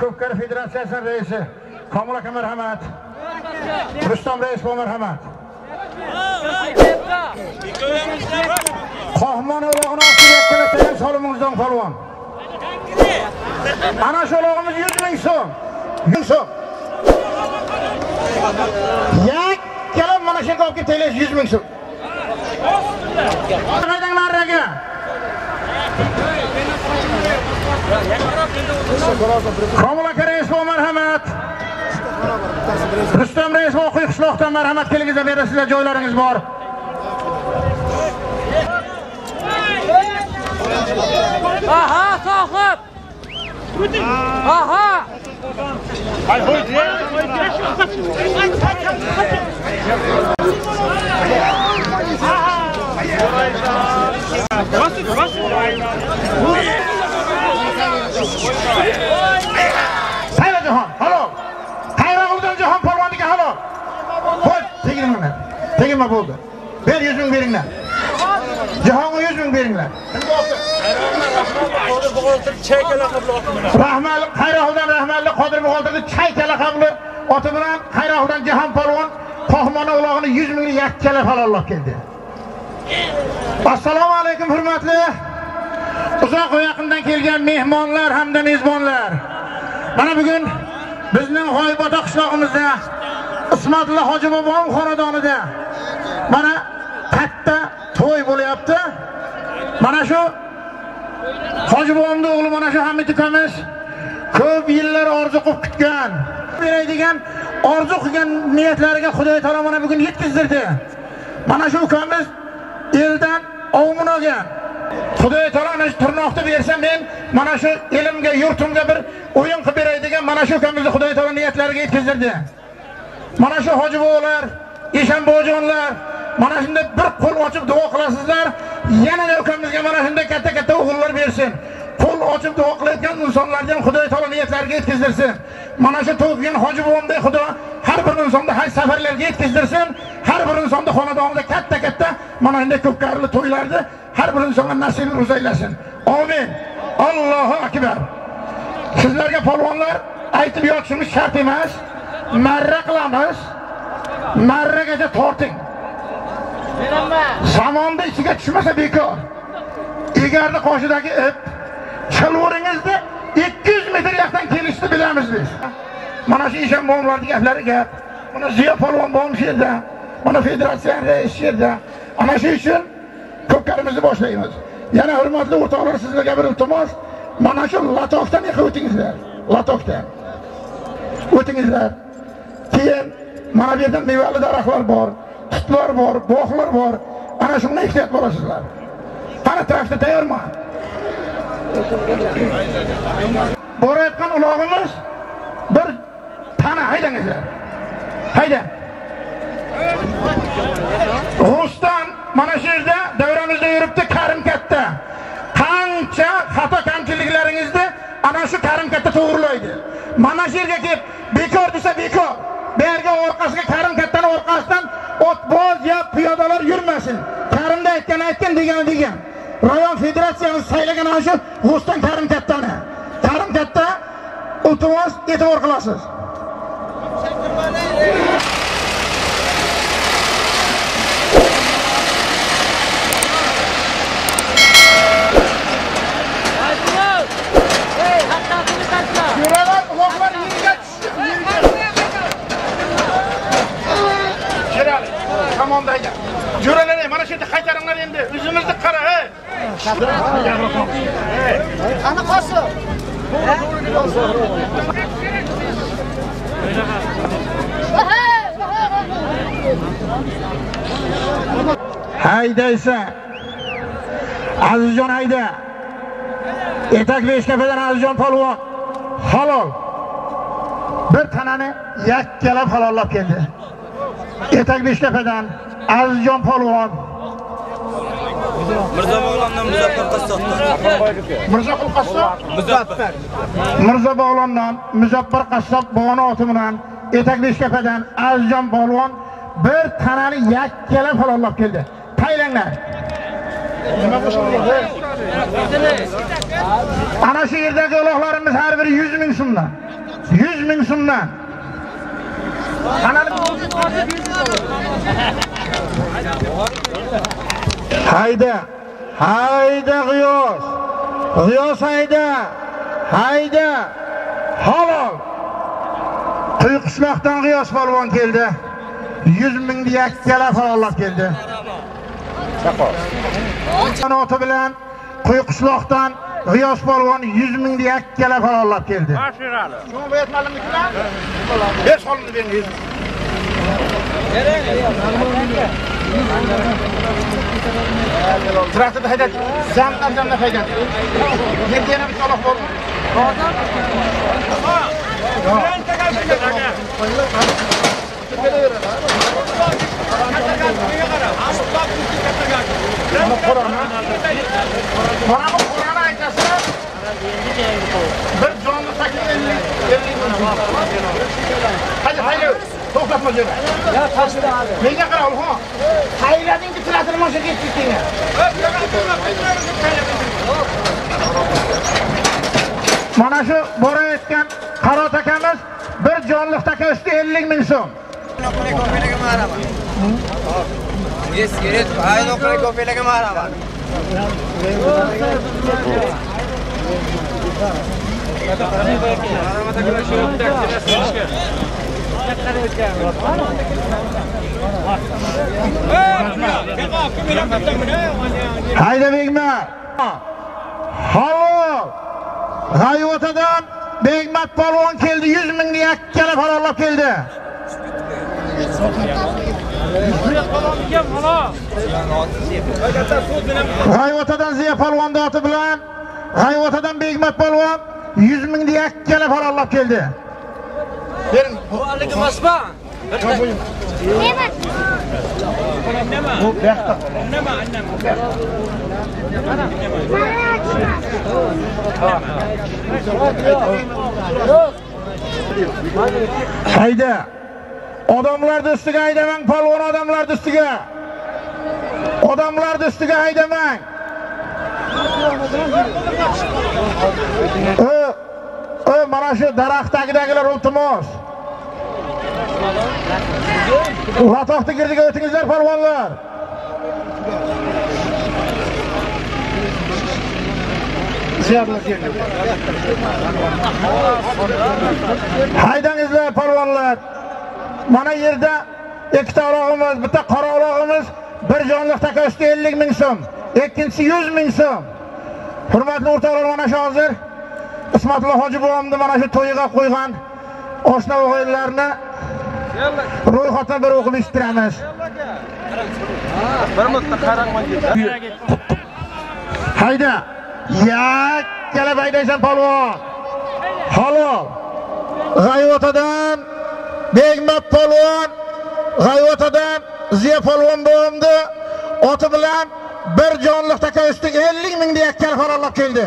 ko'pkari federatsiyasini raisi komil aka marhamat. Rustam rais bu marhamat. Qohmon ulog'ini ostiga yakkalasagan solimimizdan polvon ana shu ulog'imiz yuz ming so'm. Ming so'm. Yakkalab mana shu yerga olib kelib yuz ming so'm. Haydanglar aka komil aka rais bu marhamat rustam rais bu oqiy qishloqdan marhamat kelingizlar bu yerda sizlar joylaringiz bor Aha sohib. Aha. Hayra Jahon, halol. Qayrog'imdan Jahon polvoniga halol. Qo'y, tegirma mana. Tegirma bo'ldi. Ber 100 ming beringlar. Jahonga 100 ming beringlar. Rahmal Qayroqdan rahmatli Qodir Buxotirni Chayka laqabli oti bilan Qayroqdan Jahon polvon Qohmona ulog'ini 100 minglik yakkalab halollab keldi. Assalomu alaykum hurmatli uzoq va yaqindan kelgan mehmonlar hamda mezbonlar. Mana bugun bizning g'oyibota qishlog'imizda Ismatilla Hoji bobom xonadonida mana katta to'y bo'lyapti. Mana shu Hoji bobomni o'g'li mana shu Hamid ukamiz ko'p yillar orzu qilib kutgan, beradigan orzu qilgan niyatlariga Xudo taolo mana bugun yetkazdirdi. Mana shu ukamiz eldan ovmin olgan. Xudoy taolo ana shu tirnoqni bersa men mana shu elimga, yurtimga bir o'yin qilib beray degan mana shu ukamizni xudoy taolo niyatlariga yetkazdirdi. Mana shu hoji bobolar, Eshan bojonlar mana shunday bir qo'l ochib duo qilasizlar. Yana ukamizga mana shunday katta-katta o'g'illar bersin. Qo'l ochib duo qilayotgan insonlarga ham xudoy taolo niyatlariga yetkazdirsin. Mana shu tug'ilgan hoji bobomday Xudo har bir insonni haj safarlarga yetkazdirsin. Har bir insonni xonadonida katta-katta mana shunday ko'pkarli to'ylarni har bir insonga nasibini uzaylasin. Amin. Allohu akbar. Sizlarga polvonlar aytib yotishimiz shart emas. Marra qilamiz. Marragacha torting. samonni ichiga tushmasa bekor. Egarni qoshidagi ip chalvoringizni 200 metr yaqdan kelishni bilamiz biz. Mana shu ishon bomlarning gaplari gap. Mana Ziyo polvon bom shu yerda. Mana federatsiya raisi shu yerda. Ana shu uchun ko'pkarimizni boshlaymiz. Yana hurmatli o'rtoqlar sizlarga bir iltimos, mana shu latokdan yiqib o'tingizlar. Latokdan. O'tingizlar. Keyin mana bu yerda mevali daraxtlar bor, tutlar bor, bog'lar bor. Ana shunga ehtiyot bo'lasizlar. Qani traktor tayyormi? Borayotgan ulog'imiz bir tana haydangizlar. Hayda. Rusdan mana shu yerda davramizda yuribdi Karim katta. Qancha xato kamchiliklaringizni ana shu Karim katta to'g'rilaydi. Mana shu yerga kelib bekor desa bekor. Bu yerga orqasiga Karim kattani orqasidan otboz yo piyodalar yurmasin. Karimda aytgan aytgan degan degan. Rayon federatsiyamiz saylagan ana shu Rusdan Karim kattani. Karim katta iltimos e'tibor qilasiz. Jo'ralar uloqlar yerga tushdi. Jo'ralar, komandayga. Jo'ralar, mana shu yerda qaytaringlar endi. O'zimizni qara, hey. Qani qosim? Haydaysa. Azizjon hayda. Etak beshkafadan Azizjon polvon. Halol. Bir tanani yakkalab halollab keldi. Etak beshkafadan Azizjon polvon. Mirzo Bog'londan Muzaffar Qassobdan. Mirzaqul qassob Muzaffar. Mirzo Bog'londan Muzaffar qassob bog'oni oti bilan etak beshkafadan Azizjon polvon bir tanani yakkalab halollab keldi. Taylanglar. Ana shu yerdagi uloqlarimiz har biri 100 ming so'mdan. 100 ming so'mdan. Hayda. Hayda G'iyos. G'iyos hayda. Hayda. Halol. Quyqishloqdan G'iyos polvon keldi. 100 ming yakkala faollab keldi. Qanoti bilan Quyqishloqdan G'iyos polvon 100 ming yakkala faollab keldi. Shuni bu yetmalimmikan? Besh qo'limni bering. Traktorda haydat, zamdan zamdan haydat. Yerga yana bitta aloq bor. Mana bu Qur'on aytasi. Bir jonni taklif Hadi haydi, to'xtatma joyda. yo tashla abi. Menga qara ulg'on. Hayladingki traktor mashina ketib senga. Mana shu borayotgan Qarot akamiz bir jonliq taka ellik 50 ming so'm. Yes, yes. Ay, no creo que opine que mara. Hayda Begmat. Halol. G'ayvotadan bekmat polvon keldi. 100 mingni yakkala farollab keldi. G'ayvotadan Ziya polvon oti bilan G'ayvotadan Begmat polvon 100 mingni yakkala farollab keldi. Bering. Aleyküm aslan. Bu yaxta. Hayda. Odamlar ustiga haydamang, polvon odamlar ustiga. Odamlar ustiga haydamang. O, mana shu daraxt tagidagilar iltimos. Latoqni girdiga o'tingizlar polvonlar. Haydangizlar polvonlar. Mana yerda ikkita o'rog'imiz, bitta qora o'rog'imiz bir jonliq taka usti 50 ming so'm, ikkinchisi 100 ming so'm. Hurmatli o'rtoqlar, mana shu hozir Ismatulloh hoji buvamni mana shu to'yiga qo'ygan oshna o'g'illarni ro'yxatdan bir o'qib eshittiramiz. Bir mutta qarangman Hayda. Yak haydaysan polvon. Halol. G'ayvotadan Begmat polvon, G'ayvotadan Ziya polvon bo'ldi. Oti bilan bir jonliq taka usti 50 ming yakkal farollab keldi.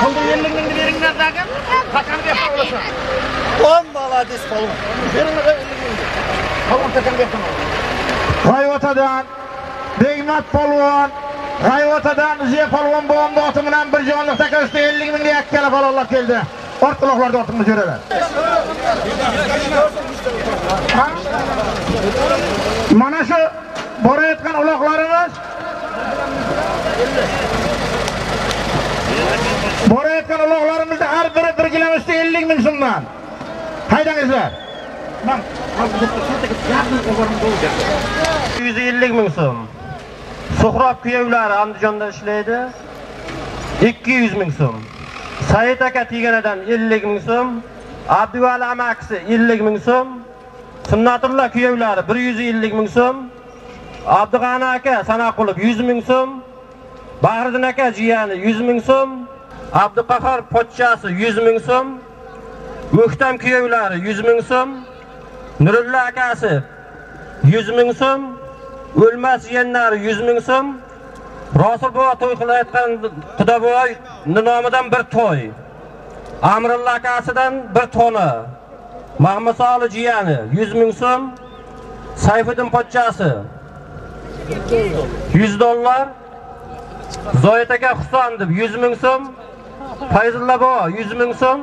Qoldi 50 mingni beringlar dagin. Takamga olasan. On молодец polvon. Beringlar 50 mingni. Polvon takamga G'ayvotadan Begmat polvon G'ayvotadan Ziya polvon bo'ldi. Oti bilan bir jonliq taka usti 50 ming yakkala farollab keldi. Ortloqlarda ortimni ko'ralar. Mana shu borayotgan uloqlarimiz borayotgan uloqlarimizda har biri bir kilometrda 50 ming so'mdan. Haydangizlar. yuz 150 ming so'm. Suhrob kuyovlari Andijonda ishlaydi. 200 ming so'm. Said aka Tiganadan 50 ming so'm. Abduvali amakisi 50 ming so'm. Sunnatullo kuyovlari 150 ming so'm. Abdug'ani aka Sanaqulov 100 ming so'm. Bahriddin aka jiyani 100 ming so'm. Abduqahhor pochchasi 100 ming so'm. Muhtam kuyovlari 100 ming so'm. Nurulla akasi 100 ming so'm. O'lmas yenlari 100 ming so'm. Rasul bova to'y qilayotgan Xudoboy nomidan bir to'y. Amrulla akasidan bir tona. Mahmud Soli jiyani 100 ming so'm. Sayfiddin pochchasi 100 dollar. Zoyat aka Husan deb 100 ming so'm. Fayzulla bova 100 ming so'm.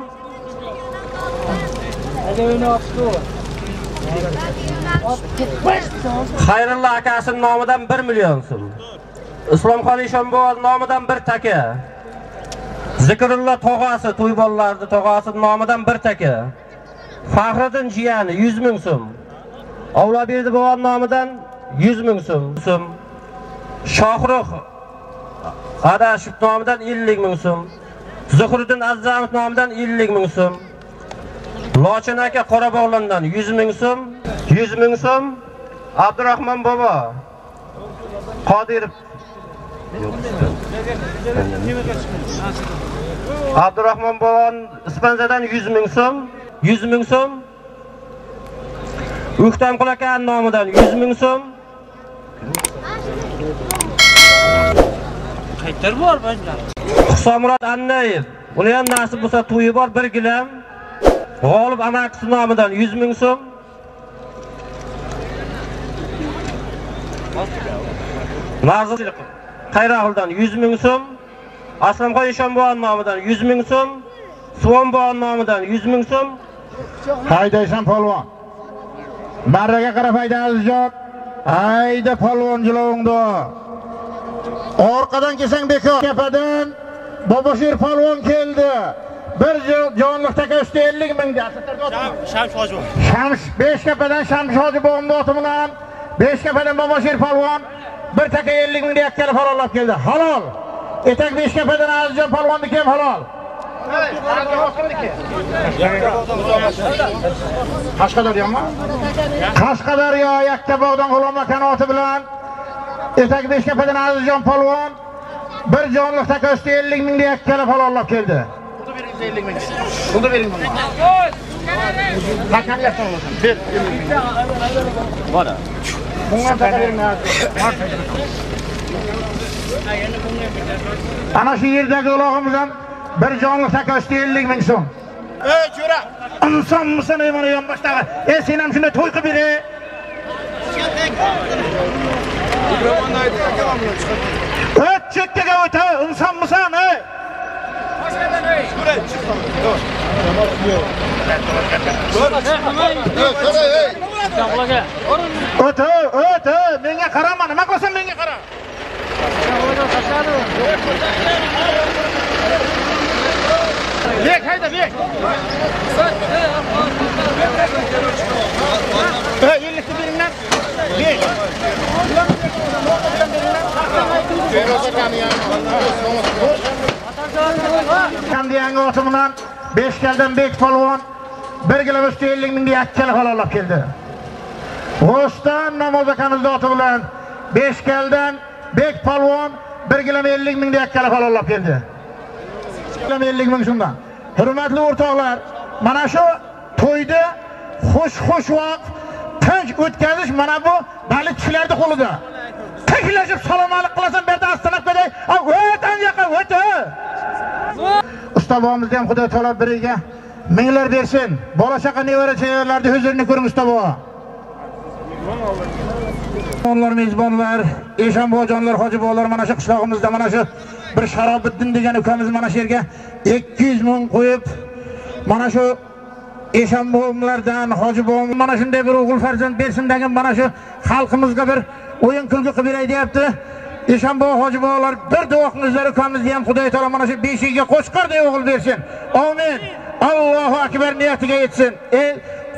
Xayrullo akasining nomidan 1 million so'm. Islomxon Eshonboyev nomidan bir taka. Zikrulla tog'asi to'y tog'asi nomidan bir taka. Faxriddin jiyani 100 ming so'm. Avlaberdi bobo nomidan 100 ming so'm. so'm. Shohruh Adashib nomidan 50 ming so'm. Zuhriddin Azzamov nomidan 50 ming so'm. Lochin aka Qorabog'landan 100 ming so'm, 100 ming so'm. Abdurahmon bobo Qodirov Abdurahmon bobo Ispanzadan 100 ming so'm, 100 ming so'm. Uktam Qulakan nomidan 100 ming so'm. Qaytar bor bajlar. Husamurod Annayev, uni ham nasib bo'lsa to'yi bor 1 gilam. G'olib amakisi nomidan 100 ming so'm. Nazir Qayrahuldan 100 ming so'm. Aslamxon Eshonboyev nomidan 100 ming so'm. Suvonboyev nomidan 100 ming so'm. haydaysan polvon marraga qarab hayda azizjon hayda polvon jilovingni orqadan kelsang bekor kapadan bobosher polvon keldi bir jonliq taka usti 50 ming Shams hoji. shams beshkapadan shams hoji bog'imni oti bilan beshkapadan bobosher polvon bir taka 50 ming yakkala farollab keldi halol etak beshkapadan azizjon polvonniki ham halol qashqadaryomi qashqadaryo yakkabog'dan g'ulom akani oti bilan etak beshkapadan azizjon polvon bir jonliq taka usti 50 mingga yakkala farollab keldi Pulni bering bunga. Bo'lsin? Ber. Bora. Bering. Ana shu yerdagi ulog'imiz ham bir taka usti 50 ming so'm. Ey jo'ra, inson misan ey mana yonboshdagi? Ey sen ham shunday to'y qilib ber. O't chekkaga o'ta, inson misan ey? O't, o't, menga qarama, nima qilasan menga qara. Bek, hayda, bek. Ey, ellikni beringlar. Bek. Kendi yangi oti bilan Beshkaldan Bek polvon 1 kilo usti 50 mingga yakkala halollab keldi. G'o'shdan namoz akamizni oti bilan Beshkaldan Bek polvon 1 kilo 50 mingga yakkala halollab keldi. 50 ming shundan. Hurmatli o'rtoqlar, mana shu to'yda xush-xush vaqt tinch o'tkazish mana bu baliqchilarning qo'lida. Tinglashib salomalik qilasan, bu yerda aslanib qo'yay. O't anjaqa o't. Usta bobomizni ham Xudo taolo biriga minglar bersin. Bola chaqa nevara chevarlarni huzurini ko'ring usta bobo. Mehmonlar, mezbonlar, Eshonbojonlar, hoji bobolar mana shu qishlog'imizda mana shu bir Sharobiddin degan ukamiz mana shu yerga 200 ming qo'yib mana shu Eshonbojonlardan hoji bobom mana shunday bir o'g'il farzand bersin degan mana shu xalqimizga bir o'yin kulgi qilib beray deyapti. Eshonboy hoji bobolar bir duo qilingizlar ukamizni ham Xudo taolo mana shu beshigiga qo'shqarday o'g'il bersin. Amin. Allohu akbar niyatiga yetsin. Ey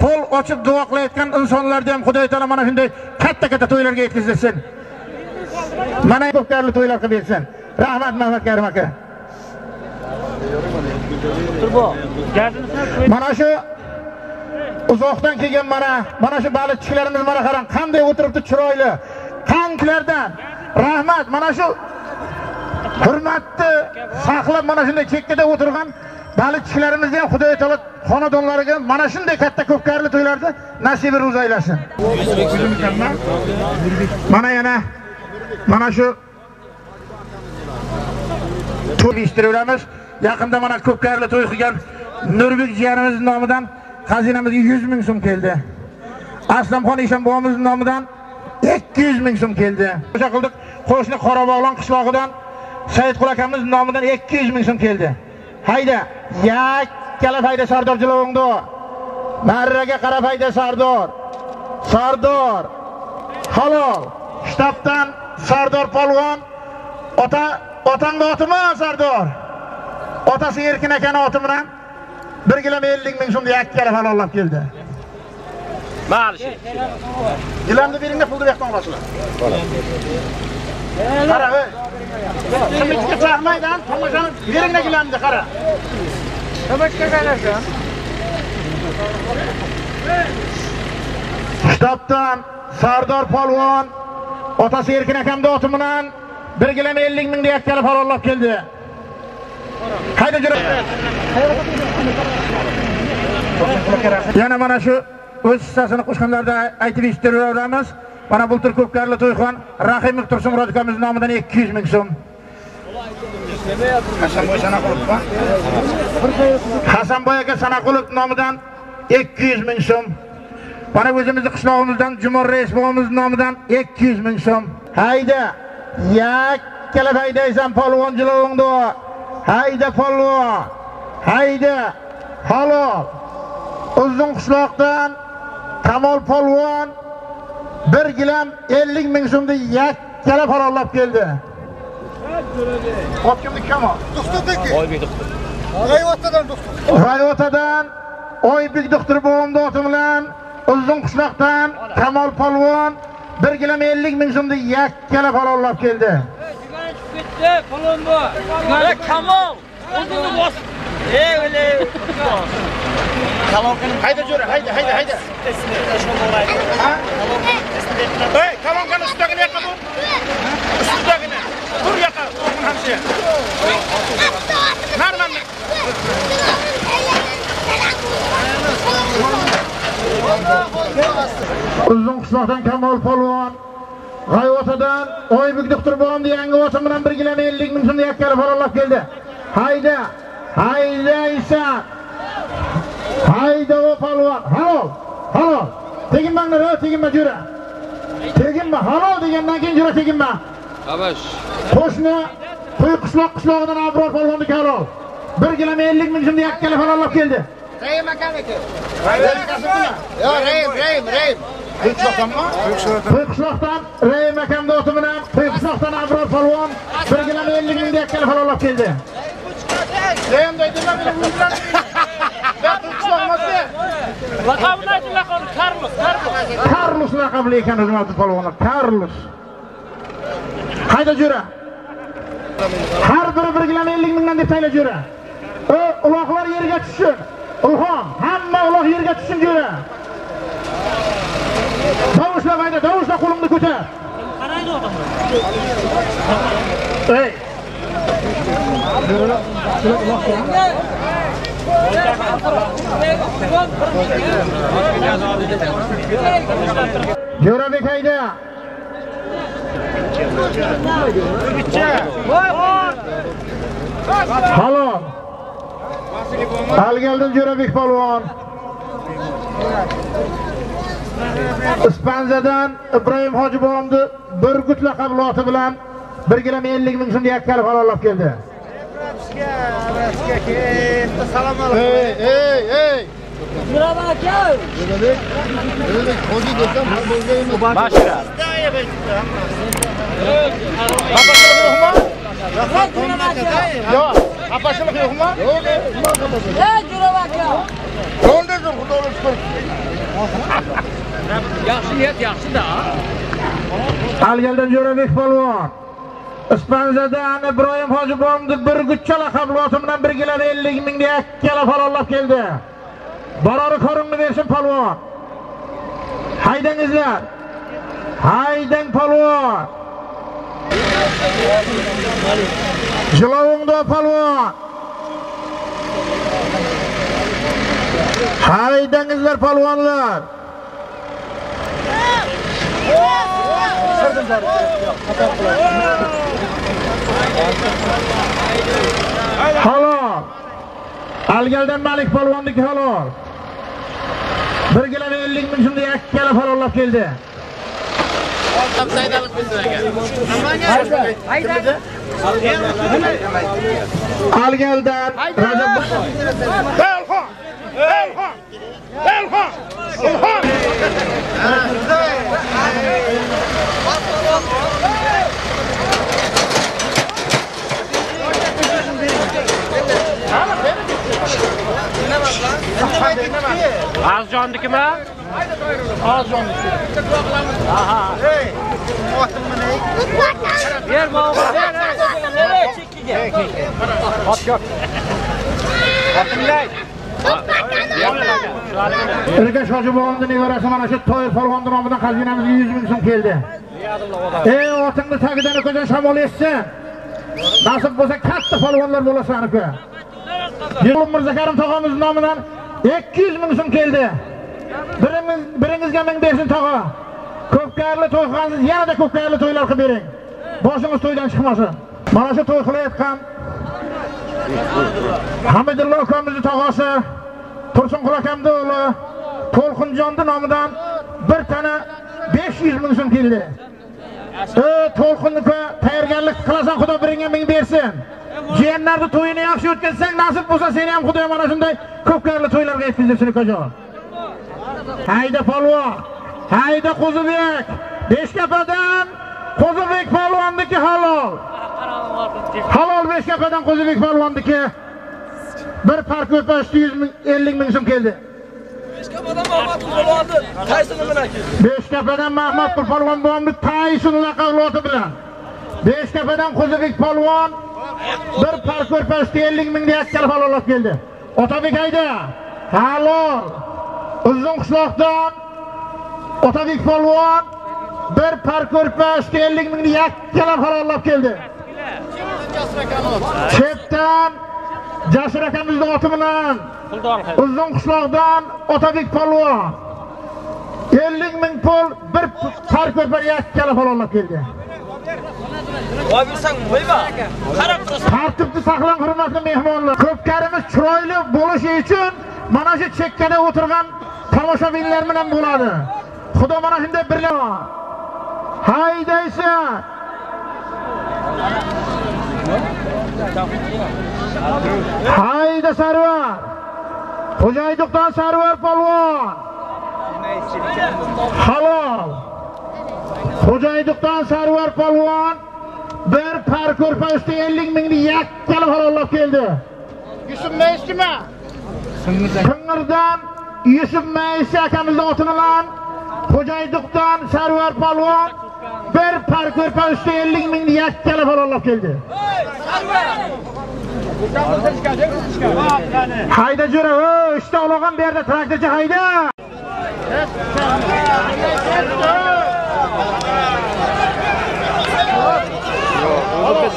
qo'l ochib duo qilayotgan insonlarga ham Xudo taolo mana shunday katta-katta to'ylarga yetkazsin. Mana ko'pkarli to'ylar qilib bersin. Rahmat Mahmad Karim aka. Mana shu uzoqdan kelgan mana mana shu baliqchilarimiz mana qarang qanday o'tiribdi chiroyli. Tanklardan rahmat mana shu hurmatni saqlab mana shunday chekkada o'tirgan baliqchilarimizni ham Xudo taolo xonadonlariga mana shunday katta ko'pkarli to'ylarda nasibi ro'za aylasin. Mana yana mana shu to'y uyushtiramiz. Yaqinda mana ko'pkarli to'y qilgan Nurbek jiyanimiz nomidan xazinamizga 100 ming so'm keldi. Aslamxon Eshonbobomiz nomidan 200 ming so'm keldi. O'sha qildik qo'shni Qorabog'lon qishlog'idan Saidqul akamiz nomidan 200 ming so'm keldi. Hayda, yakkala hayda Sardor jilovingda. Marraga qarab hayda Sardor. Sardor. Halol. Shtabdan Sardor polvon ota otangni otimi Sardor? Otasi Erkin akani oti bilan 1 kilo 50 ming so'mda yakkala halollab keldi. Mayli. Gilamni beringda pulni bu yoqdan olasizlar. Qara, ey. Kimga chaqmaydan, tomoshani beringda gilamni qara. Shtabdan Sardor polvon otasi Erkin akamda oti bilan 1 kilo 50 ming yakkala halollab keldi. Hayda jura. Yana mana shu o'z hissasini qo'shganlarda aytib eshittiramiz. Mana bultur ko'pkarli to'yxon Rahimov Tursun Murod akamiz nomidan 200 ming so'm. Hasanboy Sanaqulov. Hasanboy aka Sanaqulov nomidan 200 ming so'm. Mana o'zimizning qishlog'imizdan Jumor Reis bobomiz nomidan 200 ming so'm. Hayda, yakkala haydaysan polvon jilovingda. Hayda polvon. Hayda. Halol. Uzun qishloqdan Kamol polvon 1 gilam 50 ming so'mda yakkala halollab keldi. Kamol. Rayvotadan Oybek doktor bobomda oti bilan Uzun qishloqdan Kamol polvon 1 kilo 50 ming so'mda yakkala halollab keldi. Bu. Ya Kamol. O'zini bos. Ey, o'le. Hayda jo'ra, hayda, hayda, hayda. Ha? Ey, kalonkani ustidagini yoqqa bu. Ustidagini. Tur yoqqa, o'zim hamsi. Narmanni. Uzun qishloqdan Kamol polvon G'ayvotadan Oybek doktor bo'ldi yangi otim bilan 1 kilo 50 ming so'mda yakkali halollab keldi. Hayda, hayda Isa. Hayda o polvon, halol, halol. Teginmanglar, o teginma jura. Teginma, halol degandan keyin jura teginma. Abash. Qo'shni Qo'y qishloq qishlog'idan Abror polvonniki halol. 1 kilo 50 ming so'mda yakkali halollab keldi. Rayim akaniki. Yo, Rayim, Rayim, Rayim. Qo'y qishloqdan Rayim akamda o'ti bilan Qo'y qishloqdan Abror polvon 1 kilo 50 ming yakkali halollab keldi. Rayim deydilar, bu bilan Ben qishloqmasdi. Laqabini ayting laqabini Carlos, Carlos. Carlos laqabli ekan o'zim polvonlar. Carlos. Qayda jura? Har biri 1 50 mingdan deb tayla jura. O uloqlar yerga tushsin. Ulxon, hamma uloq yerga tushsin jura. Tovushla mayda, tovushla qo'lingni ko'tar. Qaraydi odamlar. Ey. Jo'rabek hayda. Halol. Algaldim Jo'rabek polvon. Ispanzadan Ibrohim Hoji bobomni bir gut oti bilan 1 kilo 50 ming so'mga yakkali halollab keldi. Ey, ey, ey. Bashira. Xafachilik yo'qmi? Yo'q. Xafachilik yo'qmi? Yo'ldadir, xudoga shukr. Yaxshi niyat, yaxshi-da. Algaldan Jo'rabek polvon. Ispanzadan Ibrohim hojiboyimni bir guchala laqabli bilan 1 kilo 50 mingga ikkala falonlab keldi. Barori koringni bersin polvon. Haydangizlar. Haydang polvon. Jilovingda polvon. Haydangizlar polvonlar. Halol. Algaldan Malik polvonniki halol. 1 kilo 50 ming so'mda yakkala halollab keldi. Algeldan Rajab Elxon! Elxon! Elxon! Az candı mı? Az candı. Aha. Hey. Yer mağmur. Yer. Yer. Çekil gel. At yok. Atın lan. Ergash Hojiboyevning nevarasi mana shu Toyir Polvon nomidan xazinamizga 100 ming so'm keldi. Ey otingni tagidan ko'zdan shamol essin. Nasib bo'lsa katta polvonlar bo'lasan uka. Yilmir Mirzakarim tog'amiz nomidan 200 ming so'm keldi. Birimiz biringizga 1000 bersin tog'a. Ko'pkarli to'y yanada ko'pkarli to'ylar qilib bering. Boshingiz to'ydan chiqmasin. Mana shu to'y qilayotgan Hamidullo akamizni tog'asi Tursunqul akamni o'g'li To'lqinjonni nomidan bir tana 500 ming so'm keldi. Ey To'lqin tayyorgarlik qilasan, Xudo biringga ming bersin. Jiyanlarni to'yini yaxshi o'tkazsang, nasib bo'lsa seni ham Xudo mana shunday ko'pkarli to'ylarga yetkazsin ukajon. Hayda polvon, hayda Qo'zibek, Beshkapadan Qo'zibek polvonniki halol. Halol Beshkapadan Qo'zibek polvonniki bir park o'tashdi 100 ming 50 ming so'm keldi. Beshkapadan Mahmudpur polvon buvamni Tayson laqabloti bilan. Beshkapadan Qo'zibek polvon bir park o'tashdi 50 ming yakkal halollab keldi. Otabek hayda. Halol. Uzun qishloqdan Otabek polvon bir park o'tashdi 50 ming yakkalab halollab keldi. Chetdan Jasur akamizning oti bilan Uzun qishloqdan Otabek polvon 50 ming pul bir park o'tmay yakkala halollab keldi. Voy bilsang, qo'yma. Qarab turasan. Tartibni saqlang hurmatli mehmonlar. Ko'pkarimiz chiroyli bo'lishi uchun mana shu chekkada o'tirgan tomoshabinlar bilan bo'ladi. Xudo mana shunday birlar. Haydaysan. Hayda Sarvar. Xo'jaydiqdan Sarvar polvon. Halol. Xo'jaydiqdan Sarvar polvon bir par ko'rpa usti 50 mingni yakkalab halollab keldi. Yusuf Maysimi? Singirdan Yusuf Maysi akamizning oti bilan Xo'jaydiqdan Sarvar polvon bir par ko'rpa usti 50 mingni yakkala halollab keldi. Hayda jo'ra, o, ishda bu yerda traktorchi hayda.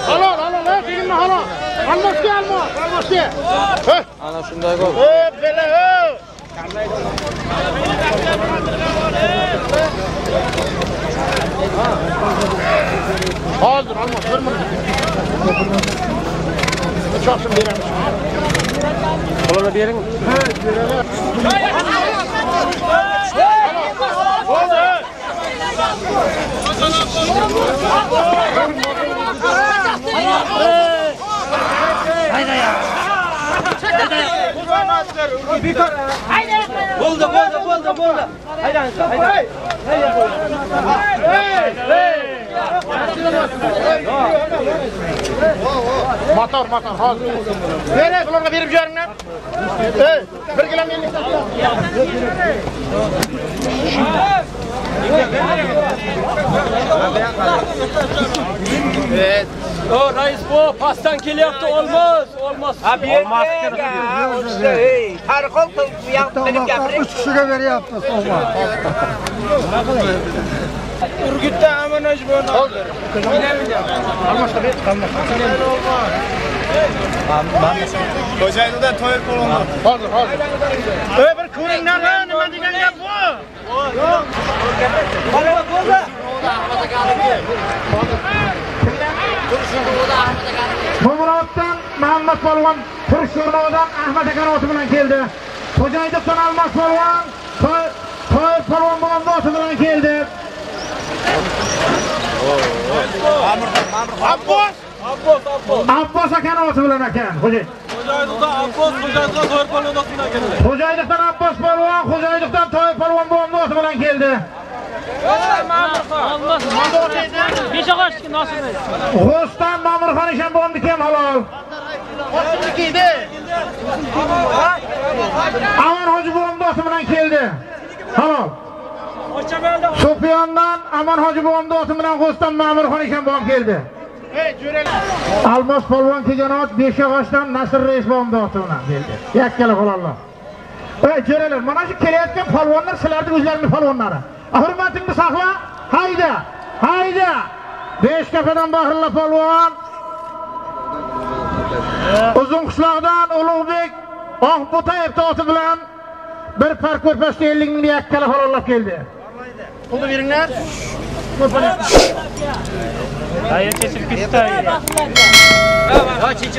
Halol, halol, ha, tegimni halol. Almoshga, almosh, almoshga. Ana shunday gol. Hozir almosh, bir minut. Uchoqsin beramiz. Qo'lini bering. Bo'ldi, bo'ldi, bo'ldi, bo'ldi. Haydang, haydang. Motor, motor, hozir. Beray, bularga berib yuboringlar. Ey, bir kilo menlik O rais bu pastan kelyapti, olmaz, olmaz. Ha bu yerga ey, farqol qilib yoqtirib gapiring. 3 kishiga beryapti sovg'a. Urgutda amanaj bo'ldi. almosh. Xo'jayindan to'yib. Hozir, hozir. Ey, bir ko'ringlar, nima degan gap bu? Mana bo'ldi. Qo'ng'irotdan Muhammad polvon Turshurnodan Ahmad aka oti bilan keldi. Xo'jaydiqdan Almas polvon To'y polvon bilan oti bilan keldi. Abbos, Abbos, Abbos. Abbos akani oti bilan ekan, xo'jayin Xo'jayinlikdan Abbos, xo'jayinlikdan To'yir polvon bilan keldi. Xo'jaylikdan Abbos polvon, xo'jaylikdan Toy polvon bo'g'imni oti bilan keldi. Beshog'ochga nosib G'ostan Mamirxon ishon bo'g'imniki ham halol. avon hoji bo'g'imni oti bilan keldi. Halol. Sufyondan Aman hoji bo'g'imni oti bilan G'ostan Mamirxon ishon bo'g'im keldi. Almos polvon kelgan ot Beshog'ochdan Nasr Reis bo'g'imni oti bilan keldi. Yakkala halollar. Ey jo'ralar, mana shu kelayotgan polvonlar sizlarning o'zlaringiz polvonlari. Hurmatingni saqla. Hayda. Hayda. Beshkapadan Bahrulla polvon. Uzun qishloqdan Ulug'bek Oqbo'tayev oti bilan bir par ko'rpasga 50 ming yakkala halollab keldi. Pulni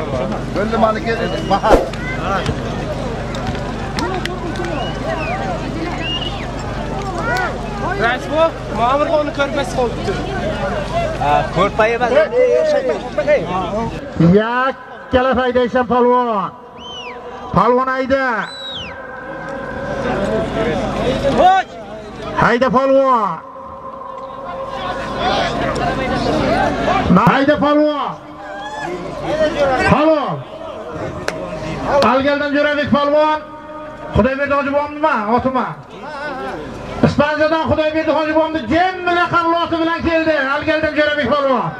beringlar. Gönlü malike bahar. Ma'murxonni ko'rpasi qolibdi. Ha, ko'rpa emas. Yakkala haydaysan polvon. Polvon hayda. Hayda polvon. Hayda polvon. Halol. Algaldan Jo'rabek polvon. Xudoyberdi hojibomnimi? Otima. Ispanjadan Xudoyberdi hojibomni jem bilan qavloti bilan keldi. Algaldan Jo'rabek polvon.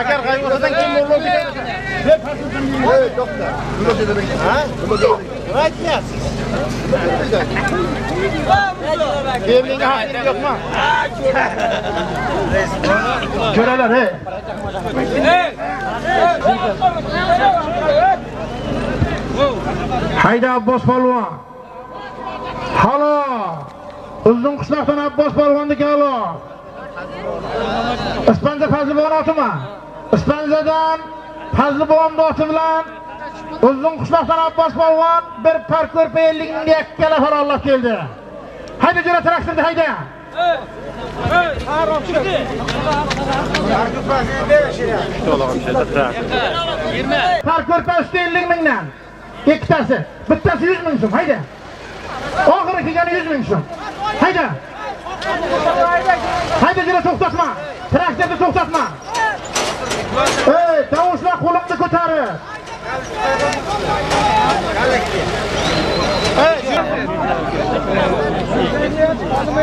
Agar qayg'ursadan keyin mo'llo Evet, doktor. Bunu dedim. Ha? Bunu dedim. Emliga haqqingiz yo'qmi? Ko'ralar, he. Hayda Abbos polvon. Halo. Uzun qishloqdan Abbos polvonniki halo. Ispanja Fazlibon otimi? Ispanjadan Fazlibon oti bilan Uzun qishloqdan Abbos polvon bir par ko'rpa 50 ming yakkala halollab keldi. Hayda jo'ra traktorda hayda. Par ko'rpasi 50 mingdan. Ikkitasi. Bittasi 100 ming so'm. Hayda. Oxiri kelgani 100 ming so'm. Hayda. Hayda jo'ra to'xtatma. Traktorni to'xtatma. Ey, tovushlar qo'limni ko'tarib.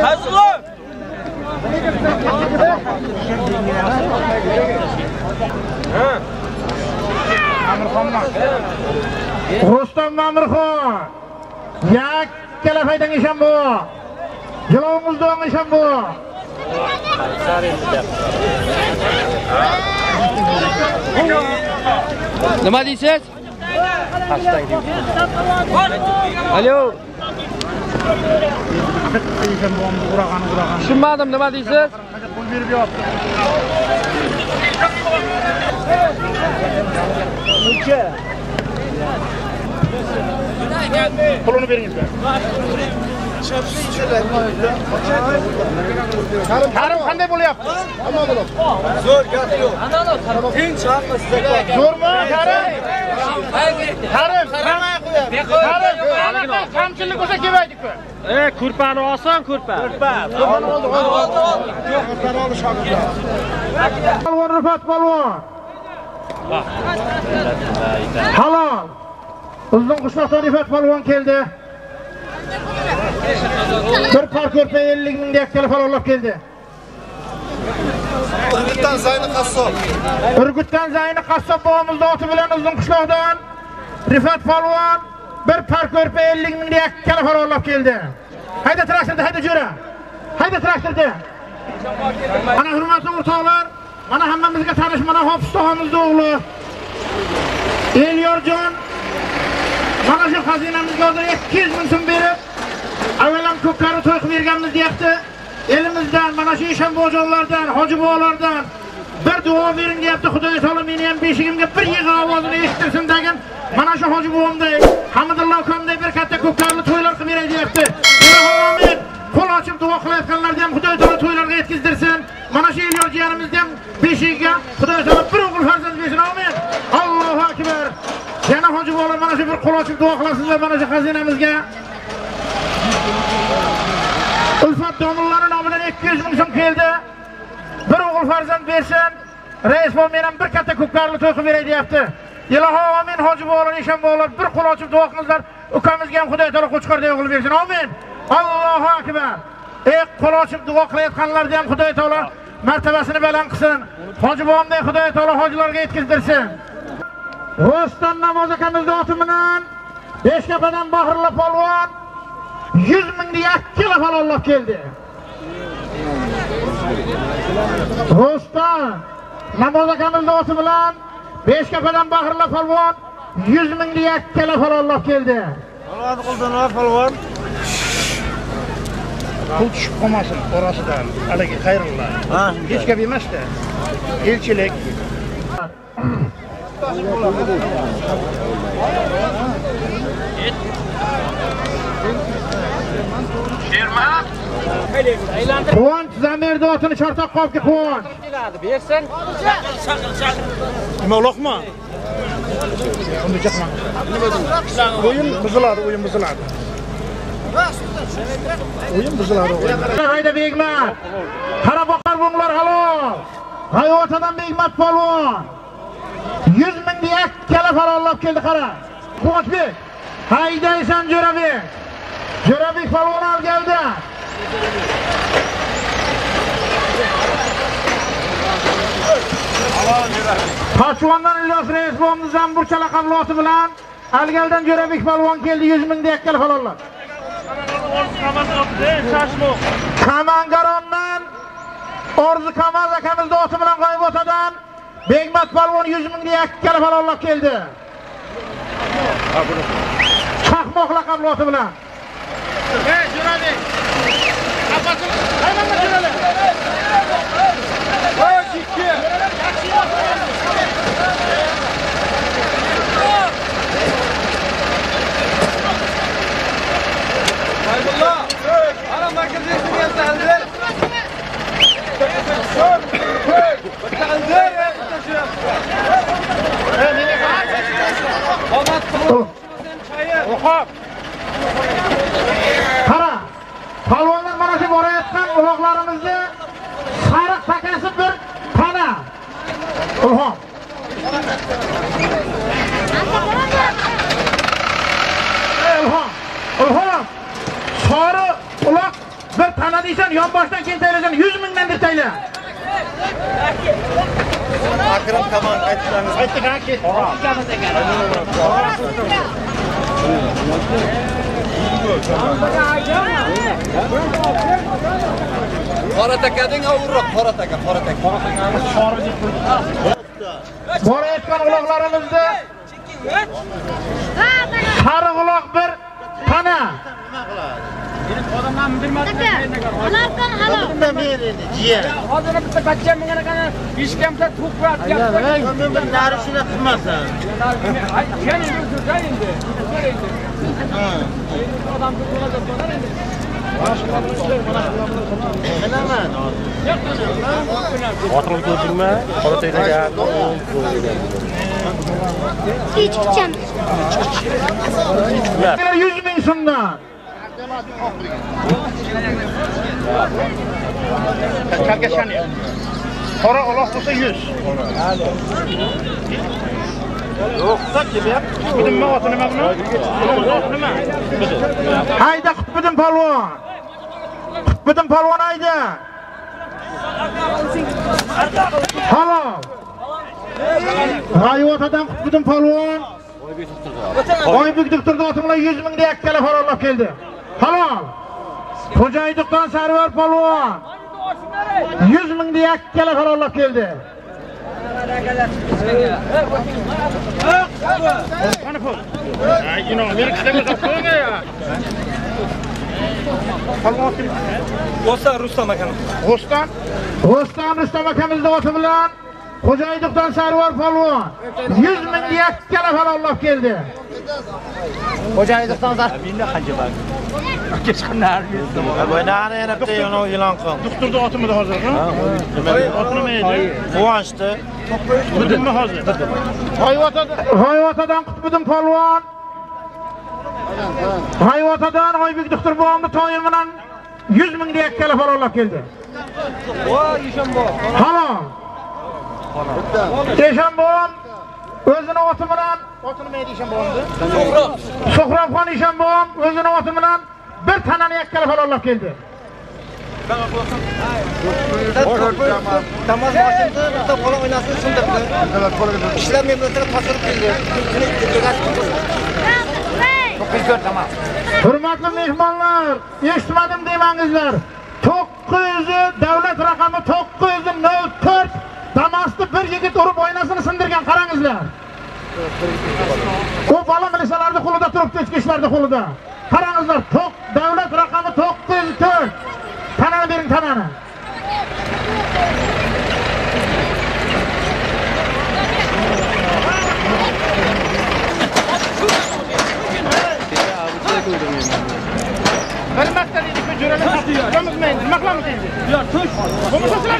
Hazırlar. Rustam Mamirxon. Yakkala foydang ishon bu. Do'ng ishon bu. Nima deysiz? Alo. Tushunmadim, nima deysiz? Pul berib yopdi. Pulini beringizlar. Karim qanday bo'lyapti? Zo'r gap yo'q. Tinch hamma sizga. Zo'rmi, Karim? Karim, Karim, kamchilik bo'lsa kelmaydi-ku. E, kurpani olsan, kurpa. Polvon Rifat polvon. Halol. Uzun qishloqdan Rifat polvon keldi. Bir par ko'rpa 50 ming yakkala halollab keldi. Urgutdan Zayni qassob. Urgutdan Zayni qassob bobomiz oti bilan uzun qishloqdan Rifat polvon bir par ko'rpa 50 ming yakkala halollab keldi. Hayda traktorda, hayda jo'ra. Hayda traktorda. Mana hurmatli o'rtoqlar, mana hammamizga tanish mana Hofiz tog'amiz o'g'li Elyorjon mana shu xazinamizga hozir 200 ming so'm berib, avvalam ko'pkari to'y qilib berganmiz deyapti. Elimizdan mana shu Eshonbojonlardan, Hoji bobolardan bir duo bering deyapti. Xudoy taolo meni ham beshigimga bir yig'i ovozini eshittirsin degan mana shu Hoji bobomday, Hamidulloh akamday bir katta ko'pkari to'ylar qilib beray deyapti. Ilohim amin. Qo'l ochib duo qilayotganlarni ham Xudoy taolo to'ylarga yetkazdirsin. Mana shu Elyor jiyanimizni ham beshigiga Xudoy taolo bir o'g'il farzand bersin. Amin. Allohu akbar. Yana hoji bola mana shu bir qo'l ochib duo qilasizlar mana shu xazinamizga. Ulfat domillari nomidan 200 ming so'm keldi. Bir o'g'il farzand bersin. Rais bobo men ham bir katta ko'klarni to'y qilib beray deyapti. Iloho amin hoji bobolar eshon bobolar Bir qo'l ochib duo qilinglar. Ukamizga ham Xudoy taolo qo'chqorday o'g'il bersin. Amin. Allohu akbar. Ey qo'l ochib duo qilayotganlarni ham Xudo taolo martabasini baland qilsin. Hoji Xudo taolo hojilarga yetkazdirsin. Rostan namoz akamizning oti bilan Beshkapadan Bahirli polvon 100 mingni yakka falollab keldi. Rostan namoz akamizning oti bilan Beshkapadan Bahirli polvon 100 mingni yakka falollab keldi. Oladi qildilar polvon. Pul tushib qolmasin orasidan. Haligi xayrulloh. Ha. Hech gap emas-da. Elchilik. Quvonch zamirni otini chortoq qopga quvonch. Bersin. Nima uloqmi? Unda chaqman. O'yin buziladi, o'yin buziladi. O'yin buziladi. Hayda Begmat. Qara boqar bunglar halol. Hayvotadan Begmat polvon. 100 ming yakkala farollab keldi qara. Quvonchbek. Haydaysan Jo'rabek. Jo'rabek polvon olganda. Qochvondan Ilyos Reis bo'ldi Zamburcha laqabli bilan Algaldan Jo'rabek polvon keldi 100 ming yakkala falonlar. Kamangarondan Orzu Kamaz akamiz oti bilan G'oybotadan Begmat palvon 100 ming yakkala falonlar keldi. Chaqmoq laqabli oti bilan. Ey Jo'rabek. Apasini qaymanda Jo'rabek. Qara. Palvonlar mana shu borayotgan uloqlarimizni sariq takasi bir pana. Ilhom. Ilhom. Sori uloq bir tana deysan, yonboshdan keyin taylasan 100 mingdan deb tayla. Akram Kaman aytsangiz. Aytdik ha ket. Qora takading avurroq, qora taka, qora taka. Borayotgan uloqlarimizni sariq uloq bir pana. Ulardan halol. Bundan beri endi jiyan. Hozir bitta bachcha menga qana beshkamda to'q qilyapti. Men bir narishini qilmasan. Yana yursa endi. Odam to'ladi bo'lar endi. Bilaman. Otini ko'rdingmi? Qora Kechikcham. 100 ming so'mdan. Kalkashani. Qora uloq bo'lsa 100. Yo'qsa kelyapti. Qutbudin oti nima? Hayda Qutbudin polvon. Qutbudin polvon hayda. Halol. G'ayvotadan Qutbudin polvon. Oybek doktorning oti bilan 100 mingda yakkala farollab keldi. Halol. Xo'jaydiqdan Sarvar polvon. 100 mingda yakkala farollab keldi. Qani pul? Rustam akam. G'oston. G'oston Rustam akamizning oti bilan Xo'jaydiqdan Sarvar polvon 100 ming yakkala falonlab keldi. Xo'jaydiqdan zar. Bo'ynani yana bitta yana e'lon qil. Doktorda otimida hozir, ha? Otini maydi. Quvonchdi. Budimmi hozir? Hayvotada Hayvotadan Qutbiddin polvon. Hayvotadan Oybek doktor bog'imni to'yi bilan 100 ming yakkala falonlab keldi. Voy. Halol. Eshonbom o'zini oti bilan otini nima Eshonbomni? To'g'ri. Suhrobxon Eshonbom o'zini oti bilan bir tanani yakkala falonlab keldi. Damas mashinada bitta bola o'ynasini sindirdi. Ishlar memlakatga topshirib keldi. Hurmatli mehmonlar, eshitmadim demangizlar. 900 davlat raqami 904 Damas'da bir yigit urib oynasini sindirgan qarangizlar. U bola milisalarda qo'lida turibdi, ichki ishlarda qo'lida. Qarangizlar, to'q davlat raqami 904. Tanani bering, tanani. Bir marta dedik jo'ralar qilamiz endi, nima qilamiz endi? Ya, tush. Bo'lmasa sizlar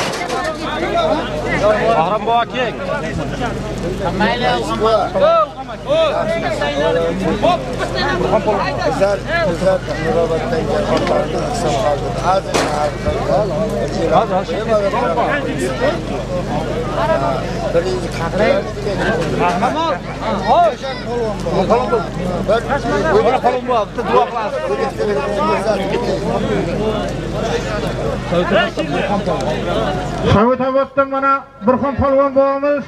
jiyan bo'ylar, bo'y to'g'ri. Tush hamaka. Hop, ular nima dedi? Bahrom bova kek. Bizlar bizlar Nuroboddan kelganlarni qism qoldi. Hozir bir yuz qirq Shavotoboddan mana Burxon polvon bobomiz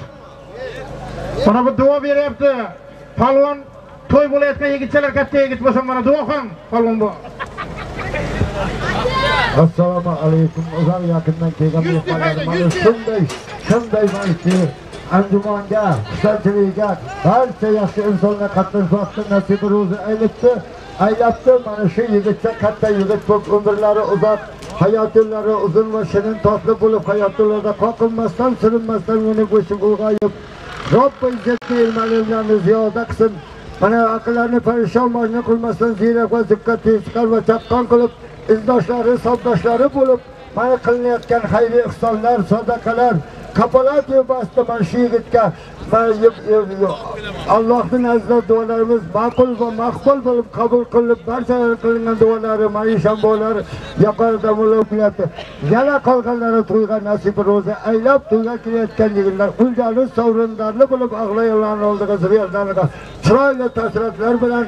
mana bu duo beryapti. Polvon to'y bo'layotgan yigitchalar katta yigit bo'lsa mana duo qil polvon bobo. assalomu alaykum uzoq yaqindan kelgan mehmonlarimiz shunday shunday balki anjumonga xushtalchiligiga barcha yaxshi insonlar qatnashmoqda nasibi ro'zi aylatdi aytyapti mana shu yigitcha katta yigit ko'p umrlari uzoq hayot yo'llari uzun va shirin totli bo'lib hayot yo'llarida qoqilmasdan sirinmasdan yonib o'sib ulg'ayib robbi izzatni ilmlarni ziyoda qilsin mana aqllarni parishon mojna qilmasdan ziyrak va zikka tezqar va chaqqon qilib izdoshlari hisobdoshlari bo'lib mana qilinayotgan xayri ihsonlar sadaqalar kapolat yubasida mana shu yigitga mana yeb- yeb- yeb- allohni nazdida duolarimiz ma'qul va maqbul bo'lib qabul qilinib barcha qilingan duolari maishan bo'lar yuqorida bo'lyapti yana qolganlari to'yga nasib ro'za aylab to'yga kelayotgan yigitlar o'ljani sovrindorli bo'lib ag'layonlarni oldiga zuriyatlarga chiroyli tasirotlar bilan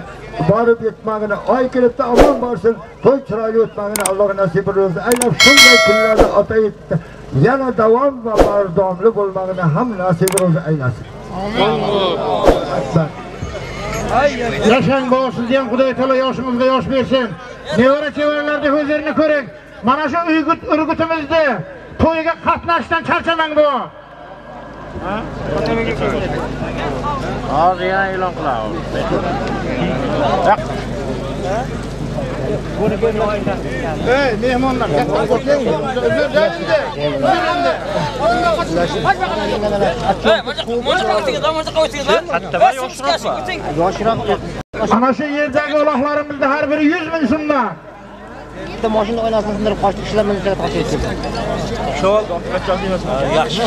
borib yetmagini oy kelibdi omon borsin to'y chiroyli o'tmagini alloh nasib ro'za aylab shunday kunlarni ota etdi. Yana davom va bardomli bo'lmagini ham nasib ro'za aylasin. Yashang bobo sizni ham Xudoy taolo yoshingizga yosh bersin. Nevara chevaralarda ko'zlarini ko'ring. Mana shu uygut urgutimizda to'yiga qatnashdan charchamang bobo. Hozir yana e'lon qilamiz. Ey mehmonlar, katta qo'shing. O'zlar joyingizda. Ey, mana mana qavsiga, mana qavsiga. Kattaman yoshroqmi? Ana shu yerdagi uloqlarimizda har biri 100 ming so'mdan. Bitta mashina oynasini sindirib qochdi. Ishlar memlakatga topshirib keldi. Yaxshi.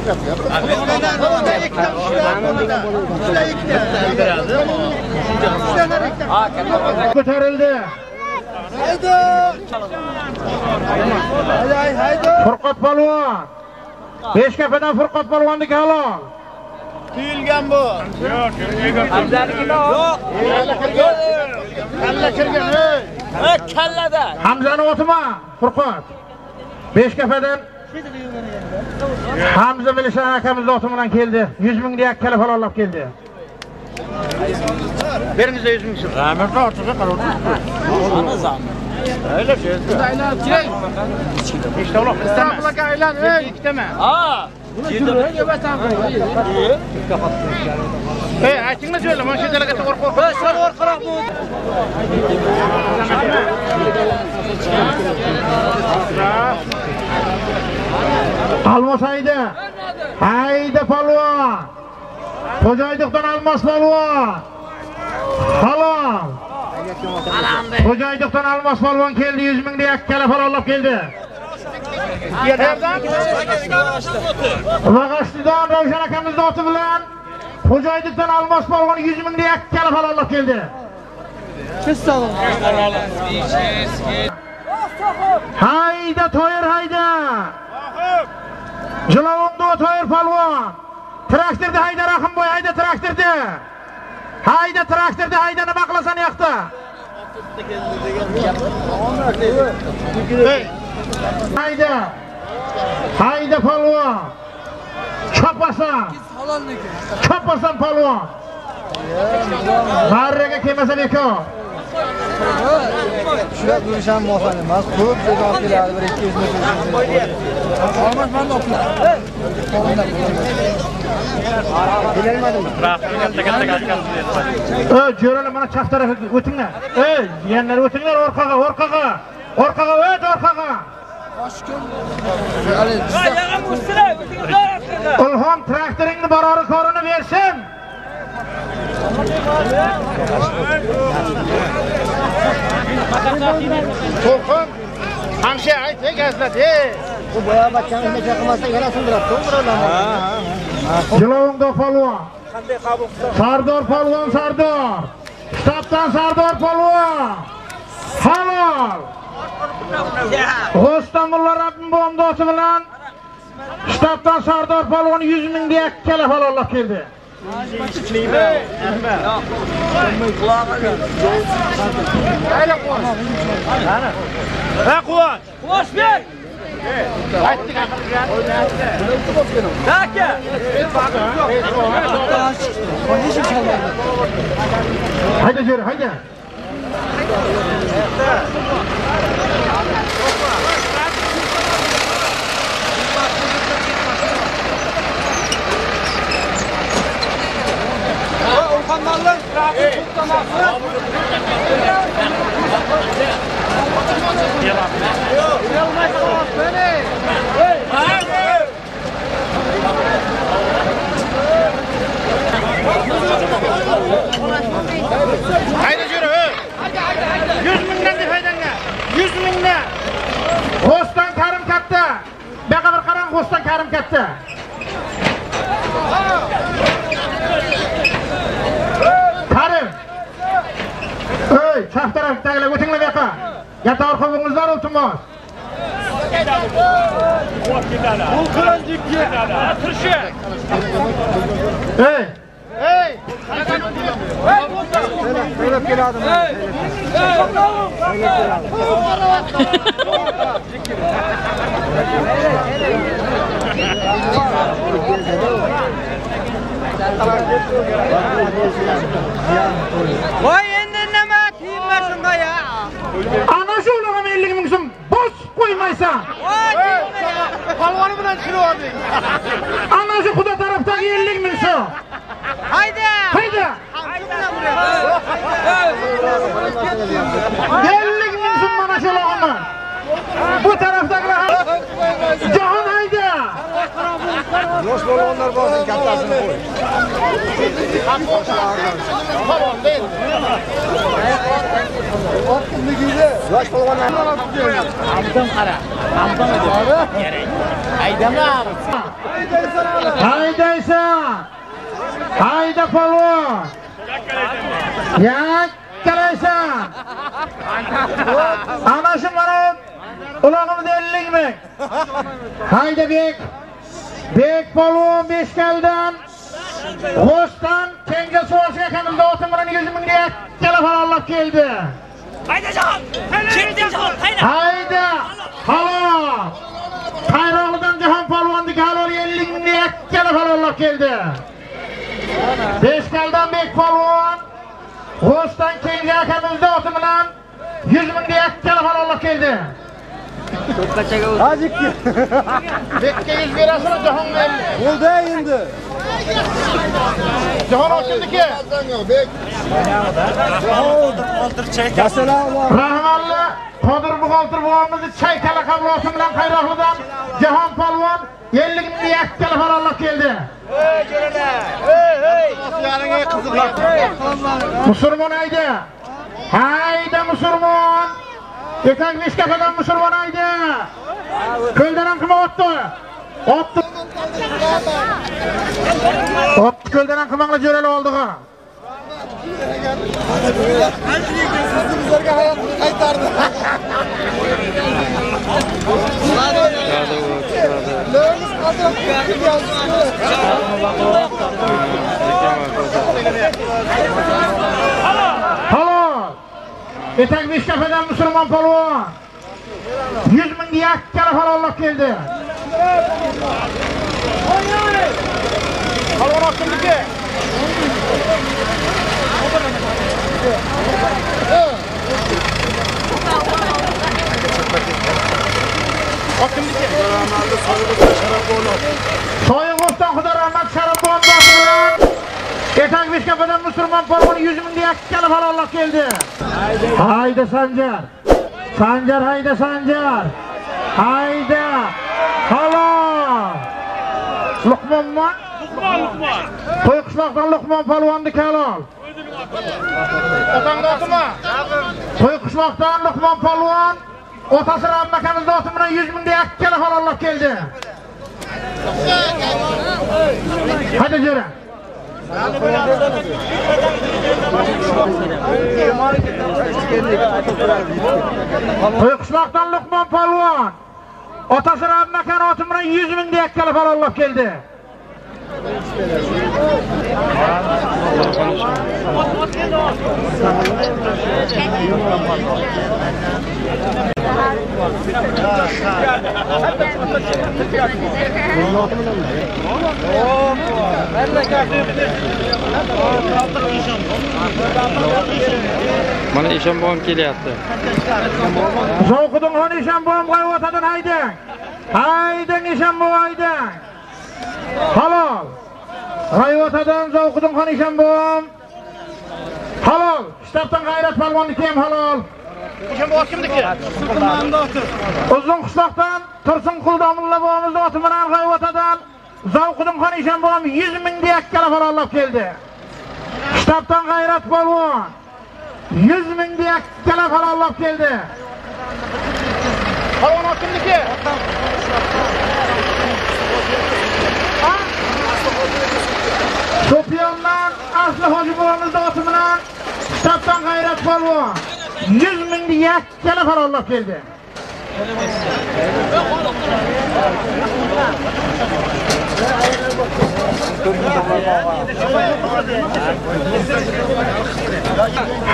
Sovmakan. So'poloq aka. ko'tarildi. Furqat polvon. Beshkapadan Furqat polvonniki halol. Tuyilgan bu. Kalla kirgan, ey. Ha, kallada. Hamzani otma, Furqat. Beshkapadan Hamza Milishan akamiz oti bilan keldi. 100 ming deyak kala falonlab keldi. Beringizda 100 ming so'm. Ana zam. İstanbul'a aylan, ey. İkiteme. Ha. Ey, aytingni söyle, mana shu delegatga qo'rqib Ben sen orqaroq bu. Almos hayda. Hayda palvon. Xo'jaydiqdan Almos palvon. Halol. Xo'jaydiqdan Almos palvon keldi, 100 ming deya ikkala farolab keldi. Yerdan Vag'ashtidan Ravshan akamizning oti bilan Xo'jaydiqdan Almos palvon 100 ming deya ikkala farolab keldi. Hayda toyir hayda. Jilovimda toyir palvon. Traktorda hayda Rahimboy hayda traktorda. Hayda traktorda hayda nima qilasan yoqda? Hey. Hayda. Hayda palvon. Chopasan. Chopasan palvon. Marraga kelmasa bekor. Shular yurish ham muvaffaq emas. Ko'p joyga olib keladi, bir 200 metr. Olmas mana o'qlar. Kelarmadimi? Ey, jo'ralar mana chap tarafa o'tinglar. Ey, jiyanlar o'tinglar orqaga, orqaga. Orqaga, o't orqaga. Ilhom traktoringni barori korini bersin. To'lqin, hamsha ayt, ey gazlat, ey. Bu boya bakkan unda chaqmasa yana sindiradi? Jilovingda polvon. Sardor polvon, Sardor. Shtabdan Sardor polvon. Halol. G'o'stamulla Rabbim oti bilan shtabdan Sardor polvon 100 ming deya ikkala halollab keldi. Ha quvonch. Boş ver. Aytdik Daka. Hayda jo'ra, hayda. Hayda jo'ra, ey. 100 mingdan deb haydanglar. 100 mingdan. G'o'stdan karim katta. Bu yoqqa bir qarang, g'o'stdan karim katta. Karim. Ey, chap tarafdagilar o'tinglar bu yoqqa. Gata orqangizdan iltimos. Ey. Ey. Söylab keladimi? Voy endi nima kiyinma shunga ya. Ana shu ularga 50 ming so'm bos qo'ymaysan. Voy Polvoni bilan tushirib oldik. Ana shu xudo tarafdagi 50 ming so'm. hayda. Hayda. Ellik ming so'm mana shu. Bu tarafdagilar ham jahon. Yosh polvonlar bor, kattasini qo'y. Otligida yosh polvonlar Haydaysan. Hayda polvon. Yakkalaysan. Ana shu mana ulog'imizda 50 ming. Hayda bek. Bek polvon Beshkaldan G'o'stdan kenga so'rashga kanimda o'tin bilan 100 ming deya ikkala farollab keldi. Haydi can. Haydi can. Haydi. Hayda! Halol! Qayrog'idan Jahon polvonniki halol 50 ming deya ikkala falollab keldi. Beshkaldan Bek polvon G'o'stdan kenga akamizda oti bilan 100 mingga ikkala halollik keldi. Hajikki. Bekka 100 berasizmi jahonga? Bo'ldi endi. Jahon ochildiki. Ular Rahmanli Qodir buxaltir bobomizni chaykala qablosi bilan qayroqlidan Jahon polvon 50 mingga ikkala halollik keldi. Ey, jo'rada. Ey, ey. Musulmon ayda. Hayda musulmon. Ekaň neşke kadar musulman aydı. Köldenen kıma ottu. Ottu. Ottu köldenen kımanla jöreli oldu. Bizlerge hayatını kaytardı. Lörgüz kadın kıyafet yazısı. Etak nishkafadan musulmon polvon. 100 mingga ikkala halollik keldi. Polvon ochildiki. Soyig'oston Xudo rahmat Sharafbon bosi bilan Etak Beshkapadan musulmon polvon 100 mingga ikkala halollik keldi. Hayda Sanjar. Sanjar hayda Sanjar. Hayda. Halol. Luqmonmi? Luqmon, Luqmon. To'y qishloqdan Luqmon polvonni kalol. Otangni otimi? To'y qishloqdan Luqmon polvon otasi Ramma akamizni oti bilan 100 mingga ikkala halollik keldi. Hadi jo'ra. To'y qishloqdan Luqmon polvon otasi Ramma akani oti bilan 100 mingga ikkala halollik keldi. Mana Eshonboy kelyapti. Zavqidin xon Eshonboy qo'yotadin haydang. Haydang Eshonboy haydang. Halol. G'ayvatadan Zavqidin xon Eshonboy. Halol. Shtabdan g'ayrat palvonniki ham halol. Eshonboy kimniki? Uzun qishloqdan Tursun Quldomulla bobomizni oti bilan G'ayvatadan Zavqidin xon Eshonboy 100 mingga ikkala halollab keldi. Shtabdan g'ayrat palvon 100 mingga ikkala halollab keldi. Palvon kimniki? Sofyondan asli hoji bobomizni oti bilan shtabdan g'ayrat polvon 100 mingga ikkala halollab keldi.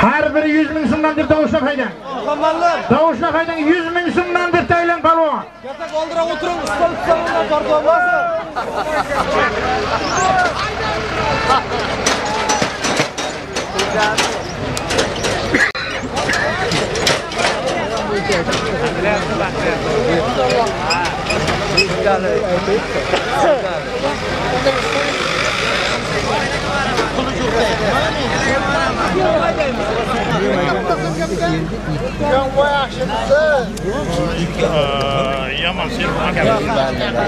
Har biri 100 ming so'mdan deb davoshlab haydang. Muhammadlar, Davoshlab haydang 100 ming so'mdan deb taylan polvon. katta oldirib o'tiring, usta usta olmasin.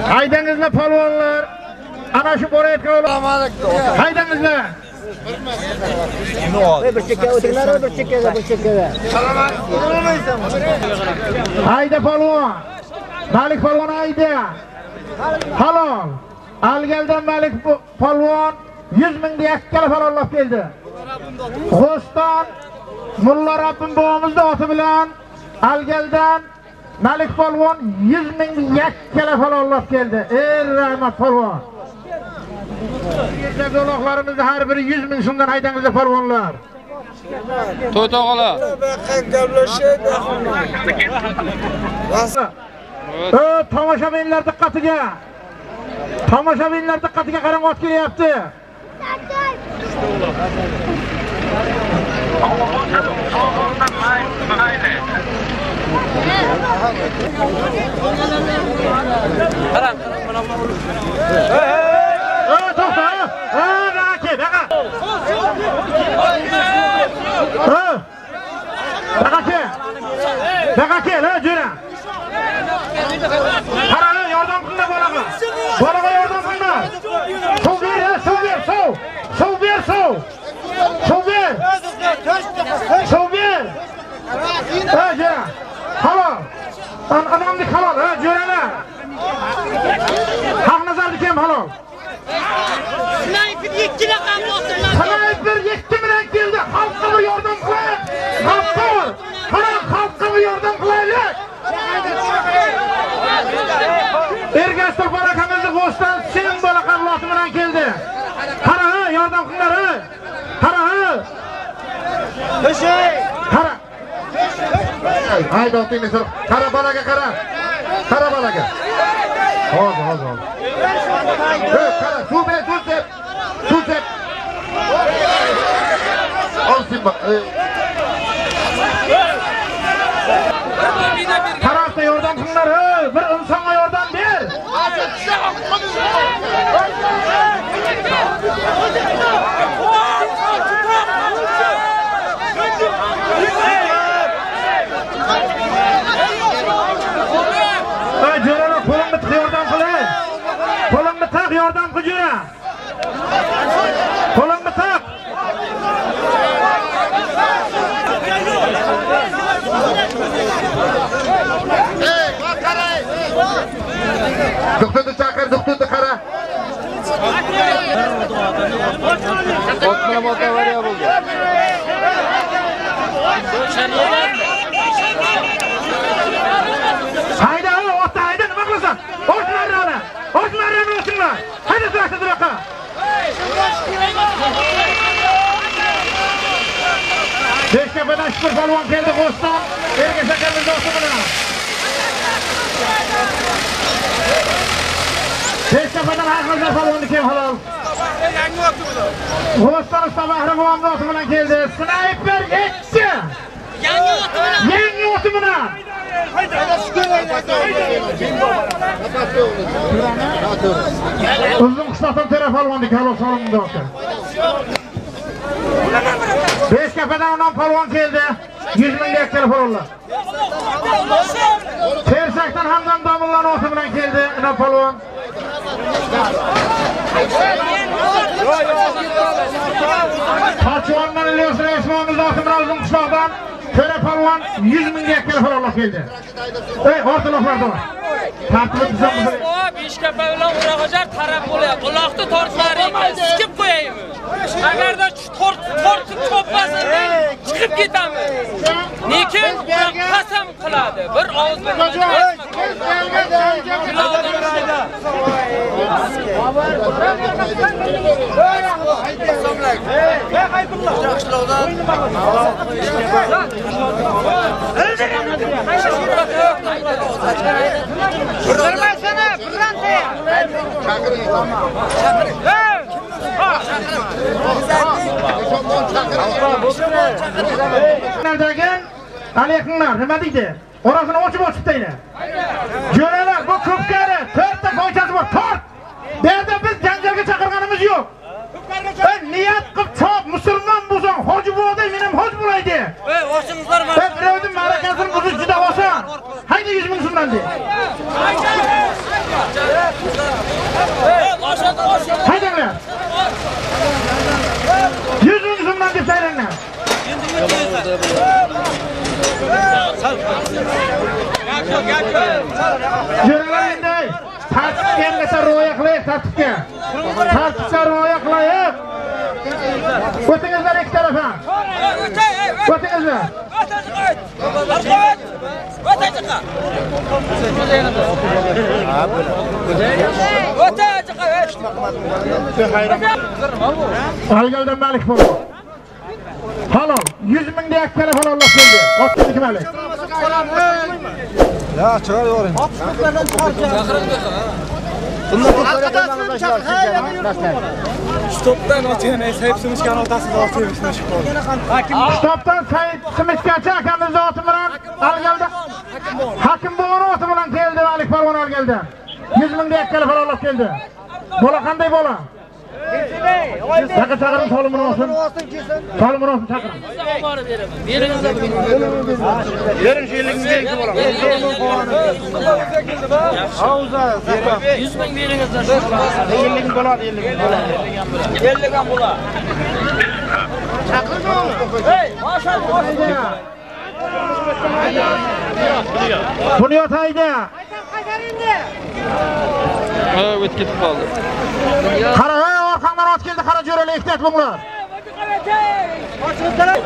Haydangizlar polvonlar. Ana shu borayotgan Haydangizlar. Bir chekka o'tiringlar, bir chekkada, bir chekkada. Hayda polvon. Malik polvon hayda. Halol. Algaldan Malik polvon 100 mingga yakkala halollab keldi. G'oston Mulla Rabbim bobomizni oti bilan Algaldan Malik polvon 100 mingga yakkala halollab keldi. Ey rahmat polvon. Yerda uloqlarimizni har biri 100 ming so'mdan haydangizlar polvonlar. To'y tog'alar. Ö, tomoshabinlar diqqatiga. Tomoshabinlar diqqatiga qarang ot kelyapti. Ha, to'xta. Ha, buyoqqa kel, buyoqqa. Ha. Buyoqqa kel. Buyoqqa kel, ha, jo'ra. Qara, ha, yordam qilma bolaga. Bolaga yordam qilma. Suv ber, ha, suv ber, suv. Suv ber, suv. Suv ber. Suv ber. Ha. Sniper yetti raqam olsunlar. Sniper yetti bilan keldi. Xalqqa bir yordam qilaylik. Xalqqa. Qara xalqqa bir yordam qilaylik. Ergastor barakamizni bo'ston sen bola qavloti bilan keldi. Qara, yordam qilinglar. Qara. Qara. Haydi otingni sur. Qara bolaga qara. Qara bolaga. Hozir, hozir, hozir. Hey, qara, suv ber, suv sep. Suv sep. Olsun bak. e, yordam qilinglar, bir insonga yordam ber. Hey, jo'ralar, qo'limni tiq yordam qiling. Qo'limni tiq yordam qil jo'ra. Qo'limni tiq. Doktorni chaqir, doktorni qara. Ot bilan ot avariya bo'ldi. Hayda, otda hayda, nima qilasan? Ortlarni Ortlarni o'tinglar. Hayda, turakda turakka. Beştepe'den şükür balvan geldi Kostan. Ergeç Akademi dostu buna. Beştepe'den Hakkı'da balvanı kim halal? Kostan Usta Bahri Boğam dostu buna geldi. Sniper geçti. Yangi oti bilan. Yangi otu buna. Uzun kısaltın taraf almandık halal salonunda dostu. Beş Beştepe'den olan polvan geldi. 100 bin gektar polvanlar. Tersak'tan Hamdan Damıllan otu bilen geldi. Ne polvan? Paçıvan'dan İlyas Reisman'ımız otu bilen uzun kuşaktan. Töre polvan 100 bin gektar polvanlar geldi. Ey ortalıklarda var. Tartılı tuzamızı. Beştepe bilen uğraşacak taraf oluyor. Kulakta tortları sikip koyayım. Agarda tort tortib chopmasin, chiqib ketamiz. Lekin Urag qasam qiladi. Bir og'iz Birmasini, birranta. degan aleykimlar nima deydi orasini ochib ochib deydi jo'ralar bu ko'pkari to'rtta foychasi bor tort bu yerda biz janjalga chaqirganimiz yo'q Ey, niyat chop musulmon bo'lsang hoji buvaday men ham hoji bo'lay de. Ey, oshingizlar Ey, birovni ma'rakasini buzish juda oson. Hayda yuz ming so'mdan de? Haydanglar. Yuz ming so'mdan deb saylanglar. Jo'ralar endi tartibga rioya qilaylik tartibga. Tartibga rioya qilaylik. O'tingizlar ikki tarafdan. O'tingizlar. Algaldan Malik bo'ldi. Halol 100 ming deyak telefon olib keldi. Otniki Malik. Ya chiqar yuboring. Arkadaşlar çak. Topdan o'tgan esa hepsimiz kanotasiz osilishni Kitobdan Said Simishkacha akamizni oti bilan olganda Hakim bo'g'ini oti bilan keldi Alik Polvon olganda. 100 mingga ikkala pul olib keldi. Bola qanday bola? Chaqa chaqiring solimini olsin. Solimini olsin chaqiring. Olib beraman. Bering shu yillikni bering bola. 100 ming beringizlar. Yillik bo'ladi, yillik bo'ladi. 50 ham bo'ladi. Bunyod hayda. Ha, o'tib ketib qoldi. Qara, ey, orqangdan keldi, qara jo'rali ehtiyot bo'linglar.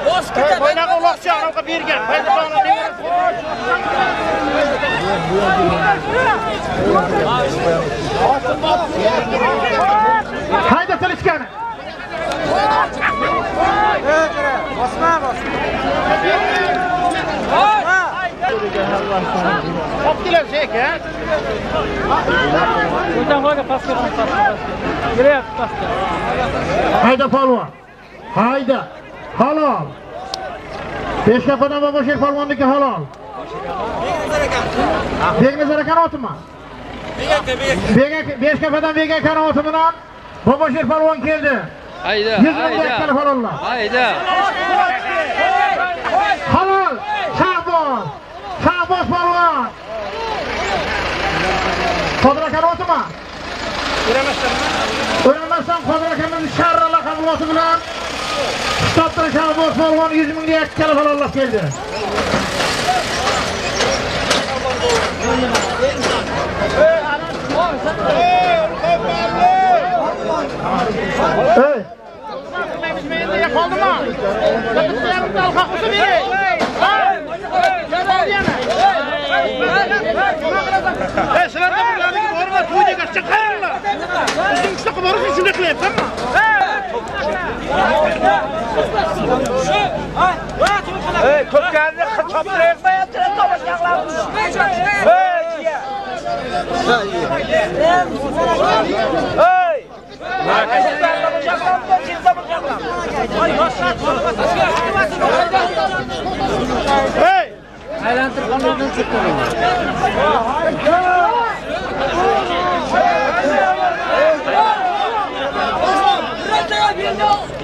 Bos ketadi. Boynaga uloqchi anaqa bergan. Hayda tilishgani. Olib kelasiz aka. Hayda polvon. Hayda. Halol. Peshkapadan Bobosher polvonniki halol. Begnazar aka otimi? Bega Beshkapadan Bega aka oti bilan Bobosher polvon keldi. Hayda, 100 mingga ikkala hayda. polvonlar. Hayda. Shahboz. Shahboz polvon. Qodir aka otimi? O'ramasdan Qodir akamning sharra laqabi oti bilan Kitobdan Shahboz polvon 100 mingga ikkala polvonlar keldi. Ey! Qoldimi? Bitta talqa qilsa bering. Ey, sizlar da bularning borma to'yga chiqaringlar. Bizning shunaqa borishni shunday qilyapsanmi? Ey, ko'pkarni choptirayapmayapti, tomoshalarimiz. Ey, jiya. Ey! Ey!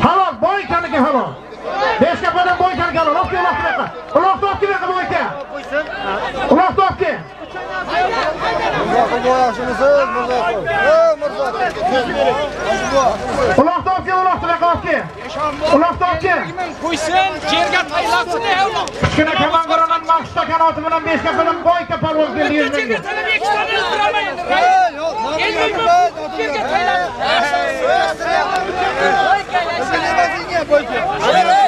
Halol, boykaniki halol. Besh kapadan boy Olib kel, uloqni uloqni. Uloqni olib kel, yoqqa boyka. Uloqni olib kel. Uloqni olib kel, uloqni. Uloqni olib kel. Qo'ysin, yerga taylatsin ey. Kichkina kamangoradan Maqsuda kanoti bilan Beshkapadan boyka polvon keldi 100 Yerga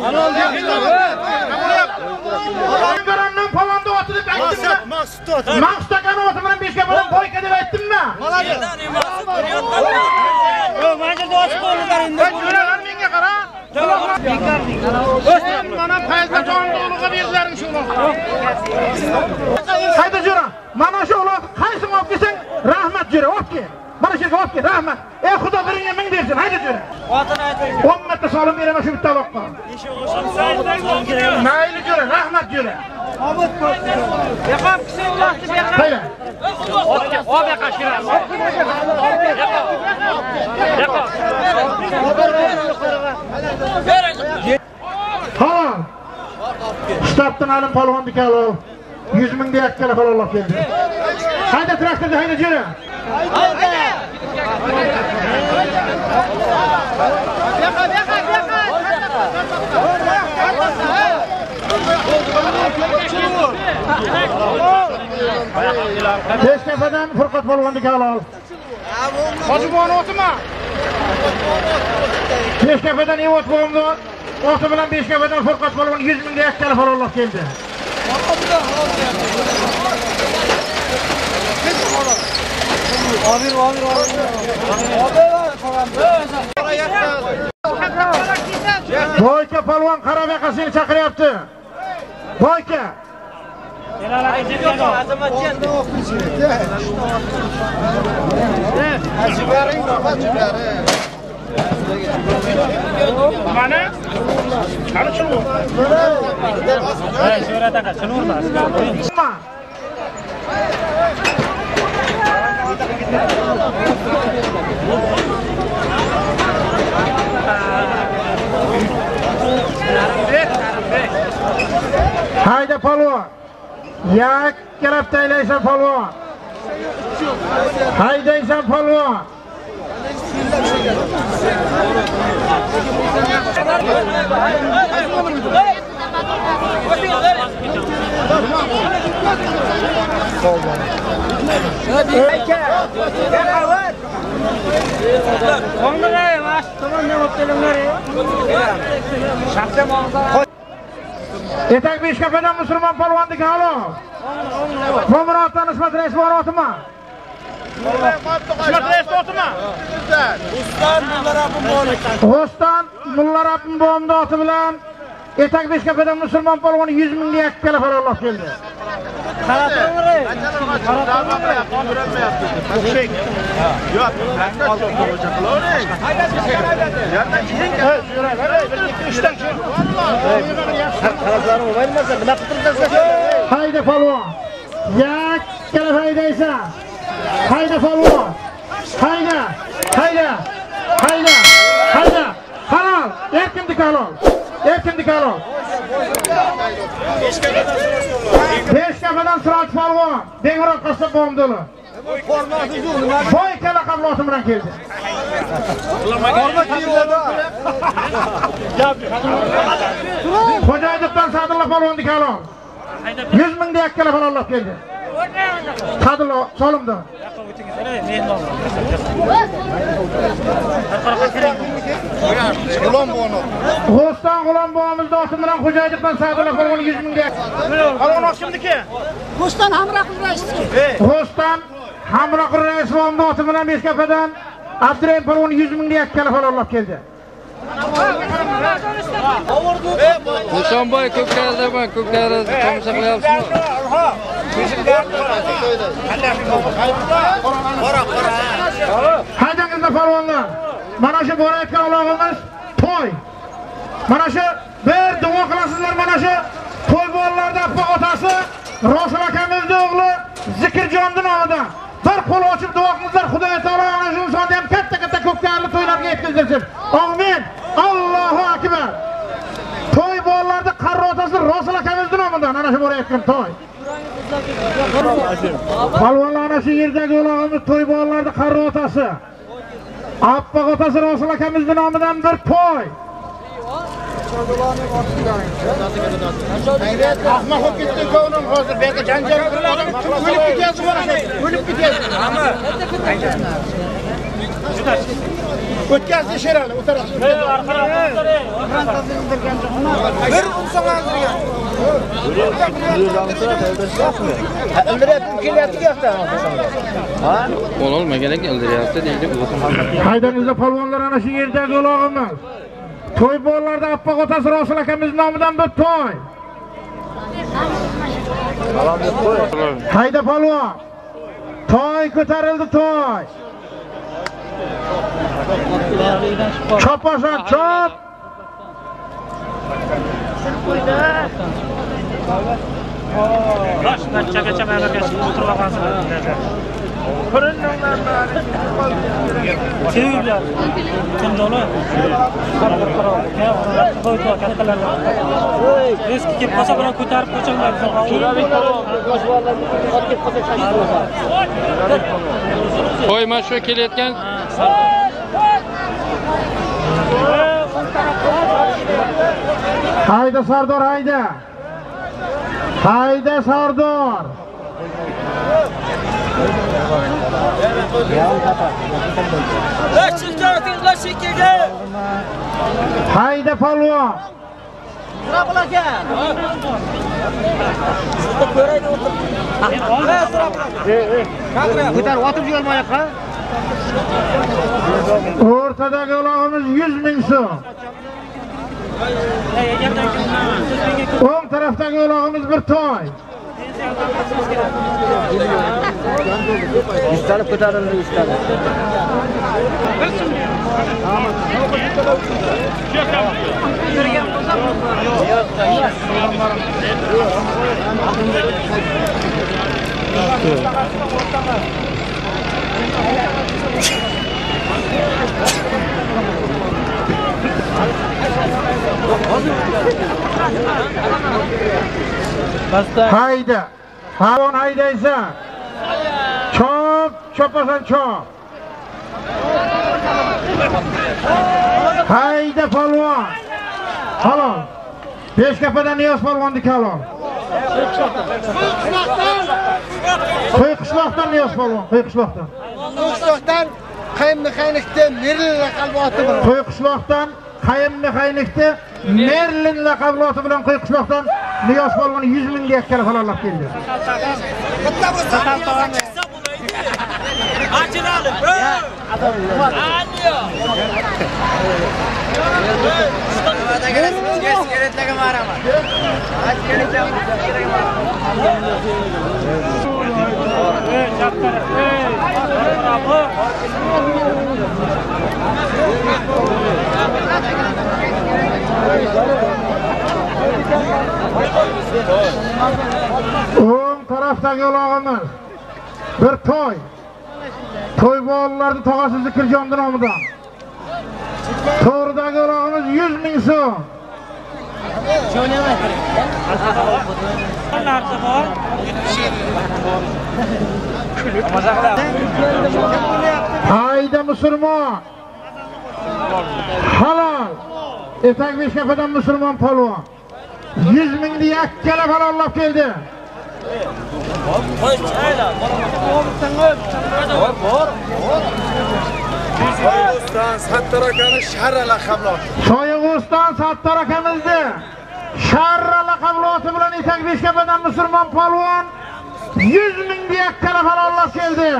mana Ellik ming bu oti deb aytdimmi? Aytdimmi? Jo'ralar menga qara. O'shan mana Fayzbajonning o'g'liga berdilaring shu. Hayda jo'ra, mana shu uloq qaysi olib kelsang, rahmat jo'ra, olib kel. Mana shu yerga olib kel, rahmat. Ey Xudo biringga ming bersin, hayda jo'ra. Otini ayting. 10 marta solim beraman shu bitta uloqqa. Mayli jo'ra, rahmat jo'ra. Yoqab kishi uloqni bergan. Hayda. Ol yoqa shira. Halol. Shtabdan Alim polvonniki halol. 100 ming deya ikkala polvonlar keldi. Hayda traktorda hayda jo'ra. Beshkapadan Furqat polvonniki halol. Hojibon o'timi? Beshkapadan Evot bo'ldi. Oti bilan Beshkapadan Furqat polvon 100 mingga ikkala polvonlar keldi. Amir, Amir, Boyka palvon qarab yoqasini chaqiryapti. Boyka. Hayda polvon. Yakkalab taylaysan polvon. Haydaysan polvon. Etak beshkapadan musulmon polvonniki halol bu muroddan ismat rais borotimi ismat rais otimi g'o'ston mulla rabbim buvimni oti bilan etak beshkapadan musulmon polvoni yuz mingga yakka kala farolloq keldi. Hayda polvon. Yakkala haydaysan hayda Falvon. hayda hayda hayda hayda halol Erkinlik halol Erkinlik halol beshkapadan siroj Falvon. dengroq qassob buvimdili boy kala qabloti bilan keldi. Xo'jayevdan sadulla Falvonni halol yuz mingda yakkala farolloq keldi. Sadulla solimdi g'o'ston g'ulom bobomizni oti bilan xo'jayevdan sadulla polvon yuz mingga. Polvon ot kimniki Bo'ston Hamroqul raisniki. g'o'ston hamroq raisbovni oti bilan beshkapadan abdurahim polvon yuz mingda yakkala farolloq keldi. Nishonboy ko'klardaman, ko'klarni tomosha qilyapsizmi? Haydangizlar polvonlar mana shu borayotgan ulog'imiz to'y mana shu bir duo qilasizlar mana shu to'y bolalarda appa otasi rosul akamizni o'g'li zikrjonni nomidan bir qo'l ochib duo qilingizlar xudoyo taolo ana shu insonni ham katta katta ko'klarli to'ylarga yetkazdirsin amin allohu akbar to'y bolalarni qaror otasi rosul akamizni nomidan ana shu borayotgan to'y. Polvonlar ana shu yerdagi ulog'imiz to'y bolalarni qarri otasi. Oppoq otasi rasul akamizni nomidan bir to'y ahmoq bo'lib ketdi ko'nglim hozir bu yerda janjal qilib odam o'lib ketyapti mana o'lib ketyapti. O'tkazdi sherali u tarafga bir Bo'lolmagan ekan, ildiryapti deydi. haydangizlar polvonlar ana shu yerdagi ulog'imiz to'y bolalarda oppoq otasi rosul akamiz nomidan bir to'y. Hayda polvon. To'y ko'tarildi to'y chop oson chop Eski kelib qolsa bilan ko'tarib qo'yinglar. Qo'y, mana shu kelayotgan hayda sardor hayda hayda sardor. Hayda polvon otib yoqqa. o'rtadagi ulog'imiz 100 ming so'm o'ng tarafdagi ulog'imiz bir to'y Yuztalab ko'tarildi, yuztalab. Hayda havon haydaysan chop chopasan chop hayda polvon halol beshkapadan niyoz polvonni kalon qo'y qishloqdan niyoz polvon qo'y qishloqdan Qishloqdan qaym mexanikda Merlin laqabi oti qo'y qishloqdan qayim mexanikda merlin laqabli oti bilan qo'y qishloqdan niyoz polvon 100 mingga yakkala falonlab keldi o'ng tarafdagi ulog'imiz bir to'y. To'y bolalarni tog'asi zikrjondir nomidan. To'g'ridagi ulog'imiz 100 ming so'm. Narsa bor. hayda musulmon. Halol! Etak beshkapadan musulmon polvon. 100 mingni yakkala falonlab keldi. Sattar akani sharra laqablab. soyig'uston sattor akamizni sharra laqabli oti bilan etak beshkapadan musulmon polvon 100 mingni yakkala falonlab keldi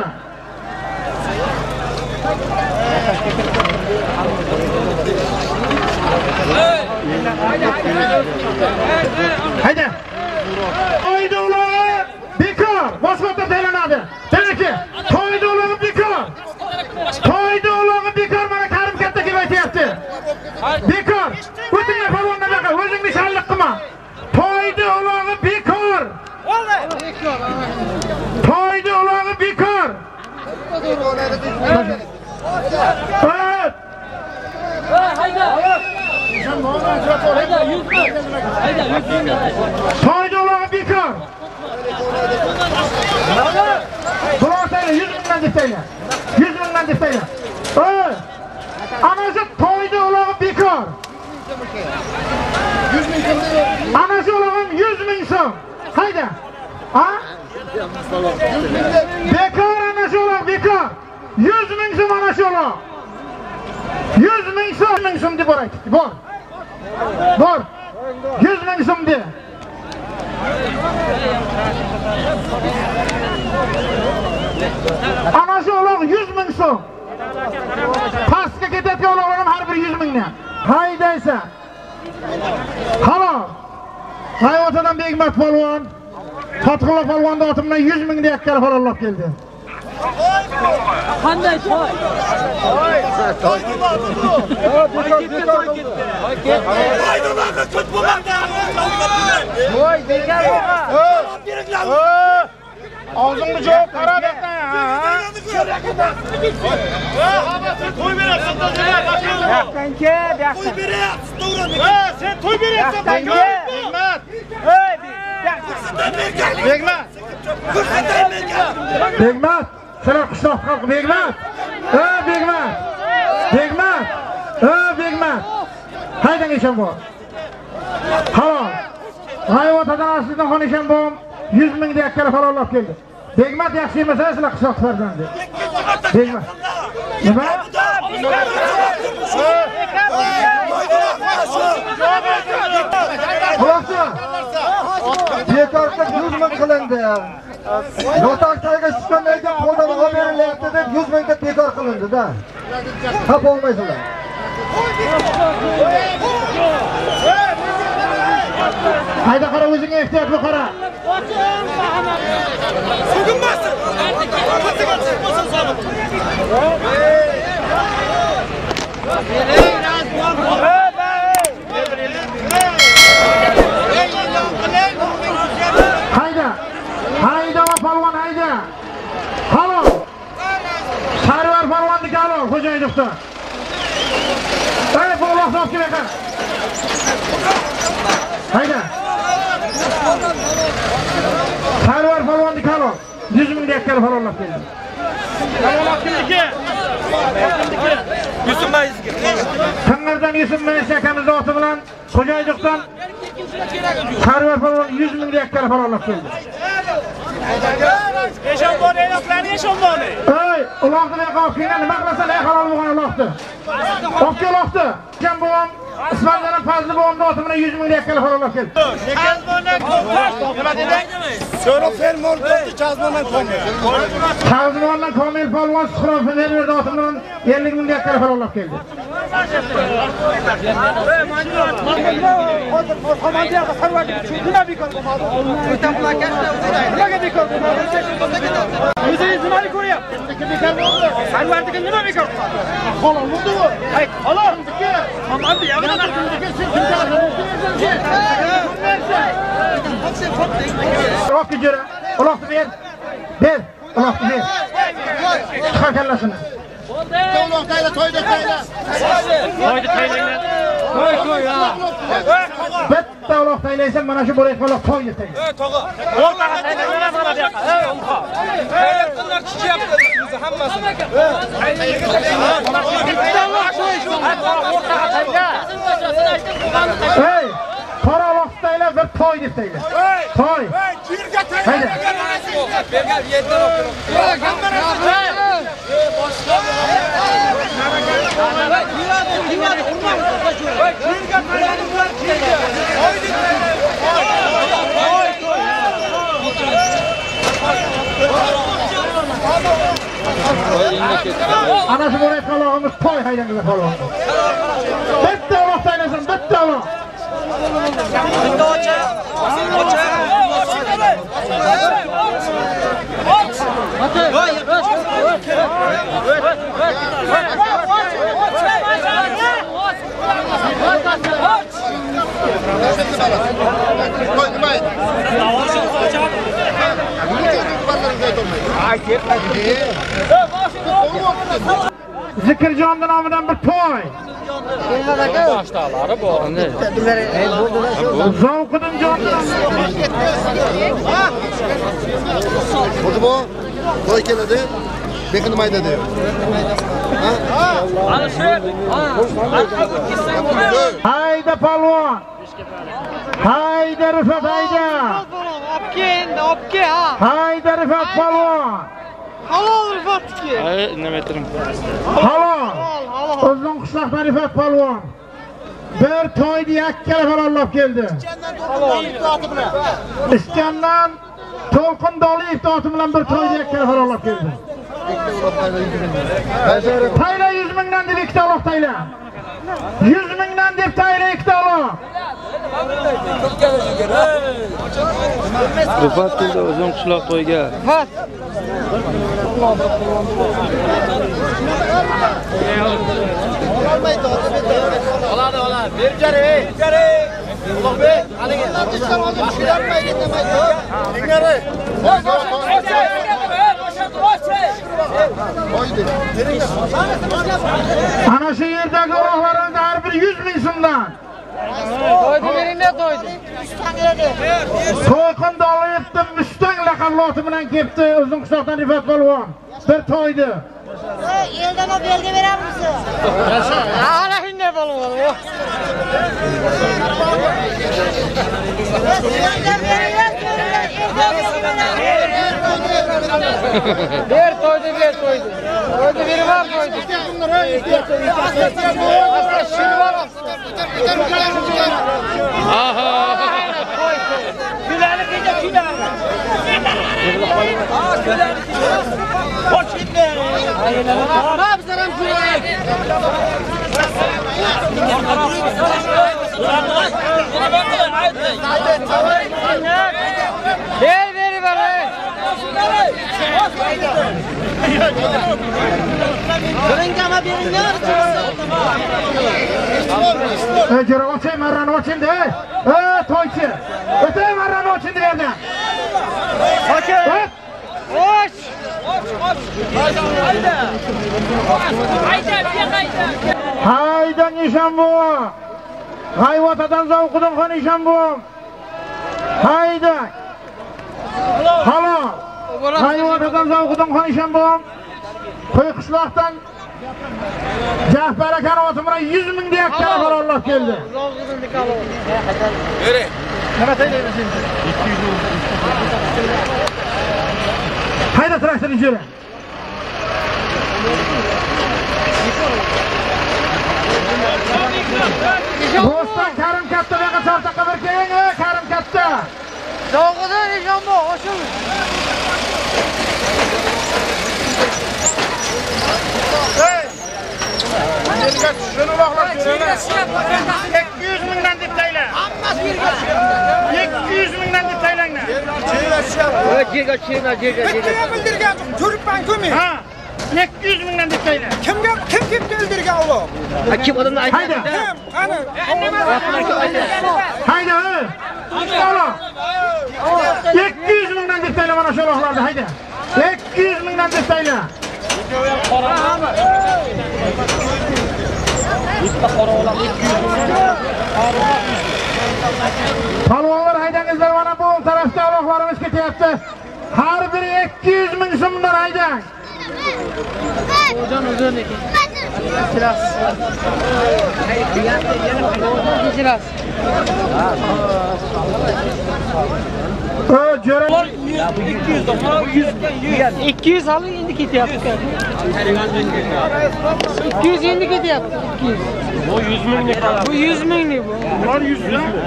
hayda to'yda ulog'i bekor boshqa taylanadi danaki to'yda ulog'i bekor to'yda ulog'i bekor mana karim katta kelib aytyapti bekor o'tinglar polvonlar buyoqqa o'zingni shalliq qilma to'yda ulog'i bekor to'yda ulog'i bekor Hayda! Toyda ulog'i bekor. Biror tayla 100 mingdan desanglar. 100 mingdan desanglar. tayla. Ey! Ana shu toyda ulog'i bekor. 100 ming so'm. Ana shu ulog'im 100 ming so'm. Hayda. Ha? Bekor ana shu ulog' bekor. 100 ming so'm ana shu ulog'. 100 ming so'm, ming so'm deb bor. Bor. Bor. 100 ming so'm de. Ana shu ulog' 100 ming so'm. Pastga ketayotgan ulog'larim har biri 100 mingdan. Haydaysa. Halol. Hayvotadan Begmat polvon, Fatxullo polvonni otimdan bilan 100 mingni yakkala falonlab keldi. Qanday to'y? Voy, bekar Og'zingni javob qarab Yoqdan kel, yoqdan. Sen to'y beryapsan Yoqdan kel. Begmat. Ey, Begmat. Begmat. Sizlar qishloq xalqi Begmat. Ha, Begmat. Begmat. Ha, Begmat. Haydang Eshonboy. Halol. Hayvotadan aslidan xon Eshonboy 100 mingda yakkala halollab keldi. Begmat yaxshi emasa sizlar qishloq farzandi. Begmat. Nima? Quloqchi. Bekorga 100 ming qilindi. Yotoqdagi tushgandan keyin qo'ldan olib berilyapti deb 100 mingga bekor qilindi-da. Xafa. Hayda qara o'zingga ehtiyotli qara. Hayda. Hayda va palvon hayda. Halo. Sarvar palvon dikalo xo'jayinovdan. Hey, bu vaqt olib ekan. Hayda. Sarvar palvon dikalo. 100 ming dekar palvonlab keldi. Tangardan Yusuf Melis akamiz oti bilan xo'jayinlikdan Sarvar palvon 100 ming dekar palvonlab keldi. Eshonboni, enoqlarni eshonboni. Ey, uloqni ne qolib kelgan, nima qilasan ey halol bo'lgan uloqni? Olib kel uloqni. Kim bo'm? Ismoiljon Fazli bo'mni oti bilan 100 ming dekar palvonlab keldi. Chazmondan Komil polvon Suhrov Fermer oti bilan 50 ming dekar palvonlab keldi. O'zingiz nimani ko'ryapsiz? Sarvardiki nima bekor qiladi? Halol bo'ldi-ku. Hay, halol. Hamma Uloqni jira. Uloqni ber. Ber. Uloqni ber. Chiqar kallasini. Qo'ydi taylanglar. Qo'y, qo'y, ha. Bitta uloq taylaysan, mana shu bo'layotgan uloq to'y deb tayla. O'rtaga taylanglar mana bu yoqqa. Ey, umqa. Hayratlar chichyapti o'zi hammasini. Bitta uloq. O'rtaga. Ey, qora uloq tayla bir to'y deb tayla. To'y. Olib Ana shu bo'layotgan ulog'imiz to'y haydangiz polvon. Bitta uloq taylasin, bitta uloq. Zikrjonning nomidan bir to'y. Boshliqlari bor. Zavqidan jondan. Bo'ldi bu? To'y keladi. Bekin mayda deb. Hayda polvon. Hayda Rifat hayda. Obke endi, obke ha. Hayda Rifat polvon. Halol rifatniki. Ay, nima aytdim? Halol. O'zing qishloqdan Rifat polvon. Bir to'yni yakkala falonlab keldi. Iskandan To'lqin Doliyev oti bilan bir to'yni yakkala falonlab keldi. Tayla 100 mingdan deb ikkita uloq tayla. 100 mingdan deb tayla ikkita uloq. Rifat keldi o'zim qishloq to'yga. oladi, oladi. Berib jari, ey. Jari. Ulug'bek, haligi. Ana shu yerdagi uloqlarimiz har biri 100 ming so'mdan. To'ydi beringda to'ydi. To'lqin Doliyevni Mustang laqabli oti bilan kelibdi o'zing qishloqdan Rifat polvon. Bir to'ydi. Eldan olib belga beramiz. Ana shunday bo'ladi. Ber to'ydi, ber to'ydi. To'ydi berib ham to'ydi. Asta shirib Gülerlik iyice gülerlik. Aa gülerlik. Hoş gitme. Ne yapacağım şuraya? Gel veri bana. Birinci birini Ey jara oching, marrani. Ey toychi. O'tay marrani oching yerdan. Oching. Oç. Hayda nishon bu. G'ayvatadan zavqidan xon nishon bu. Hayda. Xon nishon bu. Qo'y qishloqdan Jahbar akani oti bilan 100 ming deyapti, halollar keldi. Hayda traktorni jeri. Doston Karim katta buyoqqa chortoqqa bir keling, Karim katta. Soğuğudan nişan bu. Hoşum. Yerga tushishini uloqlab ko'raman. 200 mingdan deb tayla. Hammasi yerga 200 mingdan deb taylanglar. Cega cega cega cega. bildirgan turibman ko'mi Ha. 200 mingdan deb tayla. kimga kim kimga bildirgan ular Kim odamni aytadi? kim qani Hayda, ey. Ola. 200 mingdan deb mana shu uloqlarni, hayda. 200 mingdan deb tayla. Palvonlar haydangizlar mana bu tarafda uloqlarimiz ketyapti. Har biri 200 ming so'mdan haydang. Keciras. Ö, jo'ra 200 halı endi ketyapti. 200 endi ketyapti. 200. Bu 100 minglik qoladi. Bu 100 minglik bu.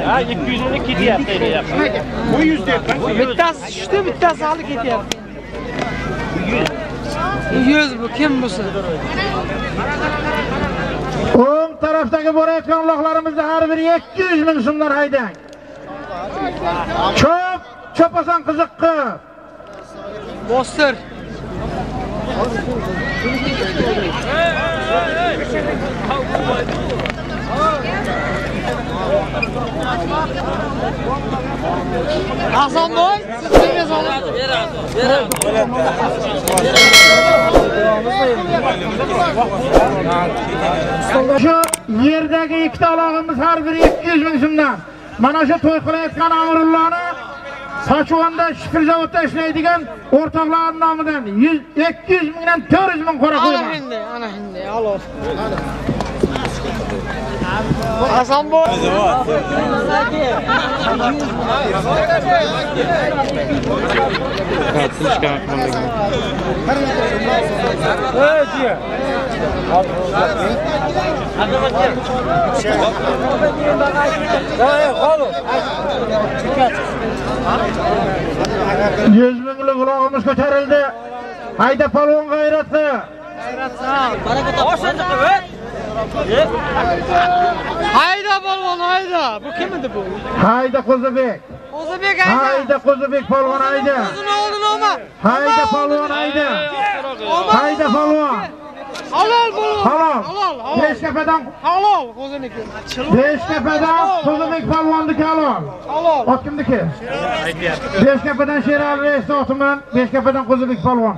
Ha, 200 minglik ketyapti deyapti. bu 100 deyapman. Bittasi tushdi, bittasi halı ketyapti. 100 bu kim busi? O'ng tarafdagi borayotgan uloqlarimizda har biri 200 ming so'mdan haydang. Cho'p, cho'pasan qiziq qilib. Bostir. Hasanboy, siz kimga solib? Shu yerdagi ikkita alog'imiz har biri 200 ming so'mdan. Mana shu to'y qilayotgan Amrullani Sochuvonda shifr zavodda ishlaydigan o'rtoqlar nomidan 100 200 mingdan 400 ming qora Ana qo'yman. Hindi, ana hindi, alo. Hasanboy. Yuz minglik ulog'imiz ko'tarildi. Hayda palvon g'ayratli. Hayda balon, hayda. Bu kim edi bu? Hayda Qo'zibek. O'zbek hayda. Hayda Qo'zibek palvon hayda. O'zini oldini olma. Hayda palvon hayda. Hayda palvon. Halol balon. Halol. Halol, halol. Beshkapadan Halol o'ziniki. Beshkapadan Qo'zibek palvonniki halol. Halol. Ot kimniki? Beshkapadan Sherali reis otiman, Beshkapadan Qo'zibek palvon.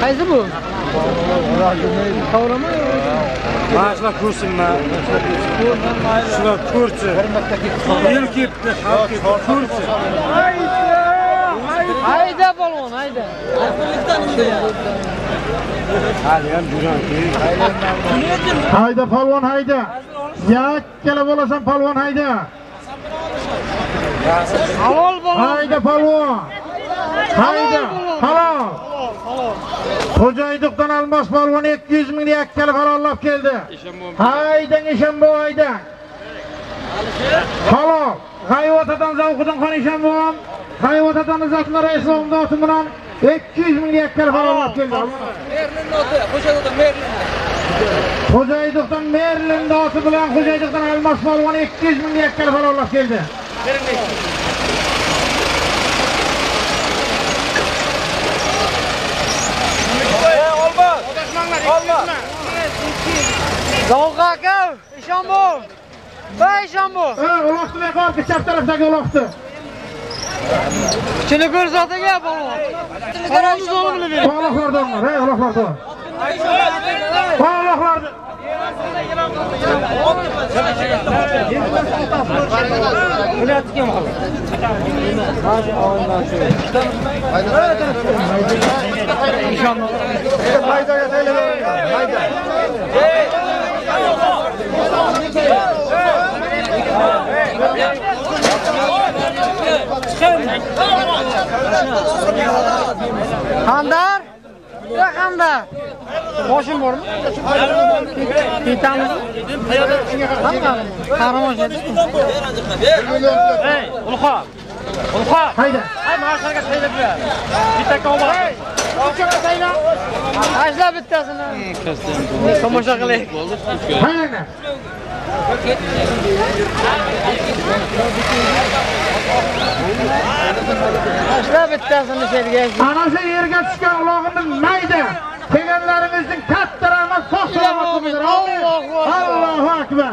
Qaysi bu? Qavrama Mana shular ko'rsin, mana. Shular ko'rsin. Yil ketdi, xalq ketdi, ko'rsin. Hayda balon, hayda. Hayda palvon hayda. Yakkala bo'lasan palvon hayda. Halol balon. Hayda palvon. Hayda. Halol. Xo'jaydiqdan Almos polvon 200 ming yakkali farollab keldi. Haydang Eshonbo haydang. Halol. G'ayvatadan zavqidan qon Eshonbo'm. G'ayvatadan izatlar islom doti bilan 200 ming yakkali farollab keldi. Xo'jaydiqdan Merlin. Doti bilan Xo'jaydiqdan Almos polvon 200 ming yakkali farollab keldi. Zavqa aka, Eshonbo. Va Eshonbo. Ha, uloqni meqorni chap tarafdagi uloqni. Chili ko'rsatiga bo'lma. Qaramiz o'g'limni bering. Uloqlardan, ha, uloqlardan. Uloqlardan. Maydaga saylab mayda. Xandar? Ya Xandar. Boshim bormi? Ketamiz. Qahramon edi. Ey, Ulxo. Ulxo. Hayda. Ay, marsharga saylab ber. Bitta kova. Ashla bittasini. Tomosha qilaylik. Hayda. Ashla bittasini sherga. Ana shu yerga tushgan ulog'imiz mayda. Kelganlaringizning katta rahmat, sog' salomat bo'linglar. Amin. Allohu akbar.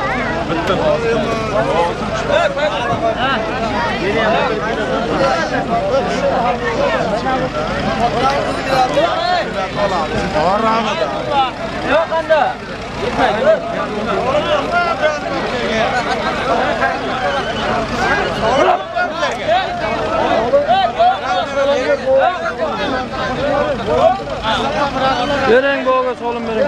Bering boga solim bering.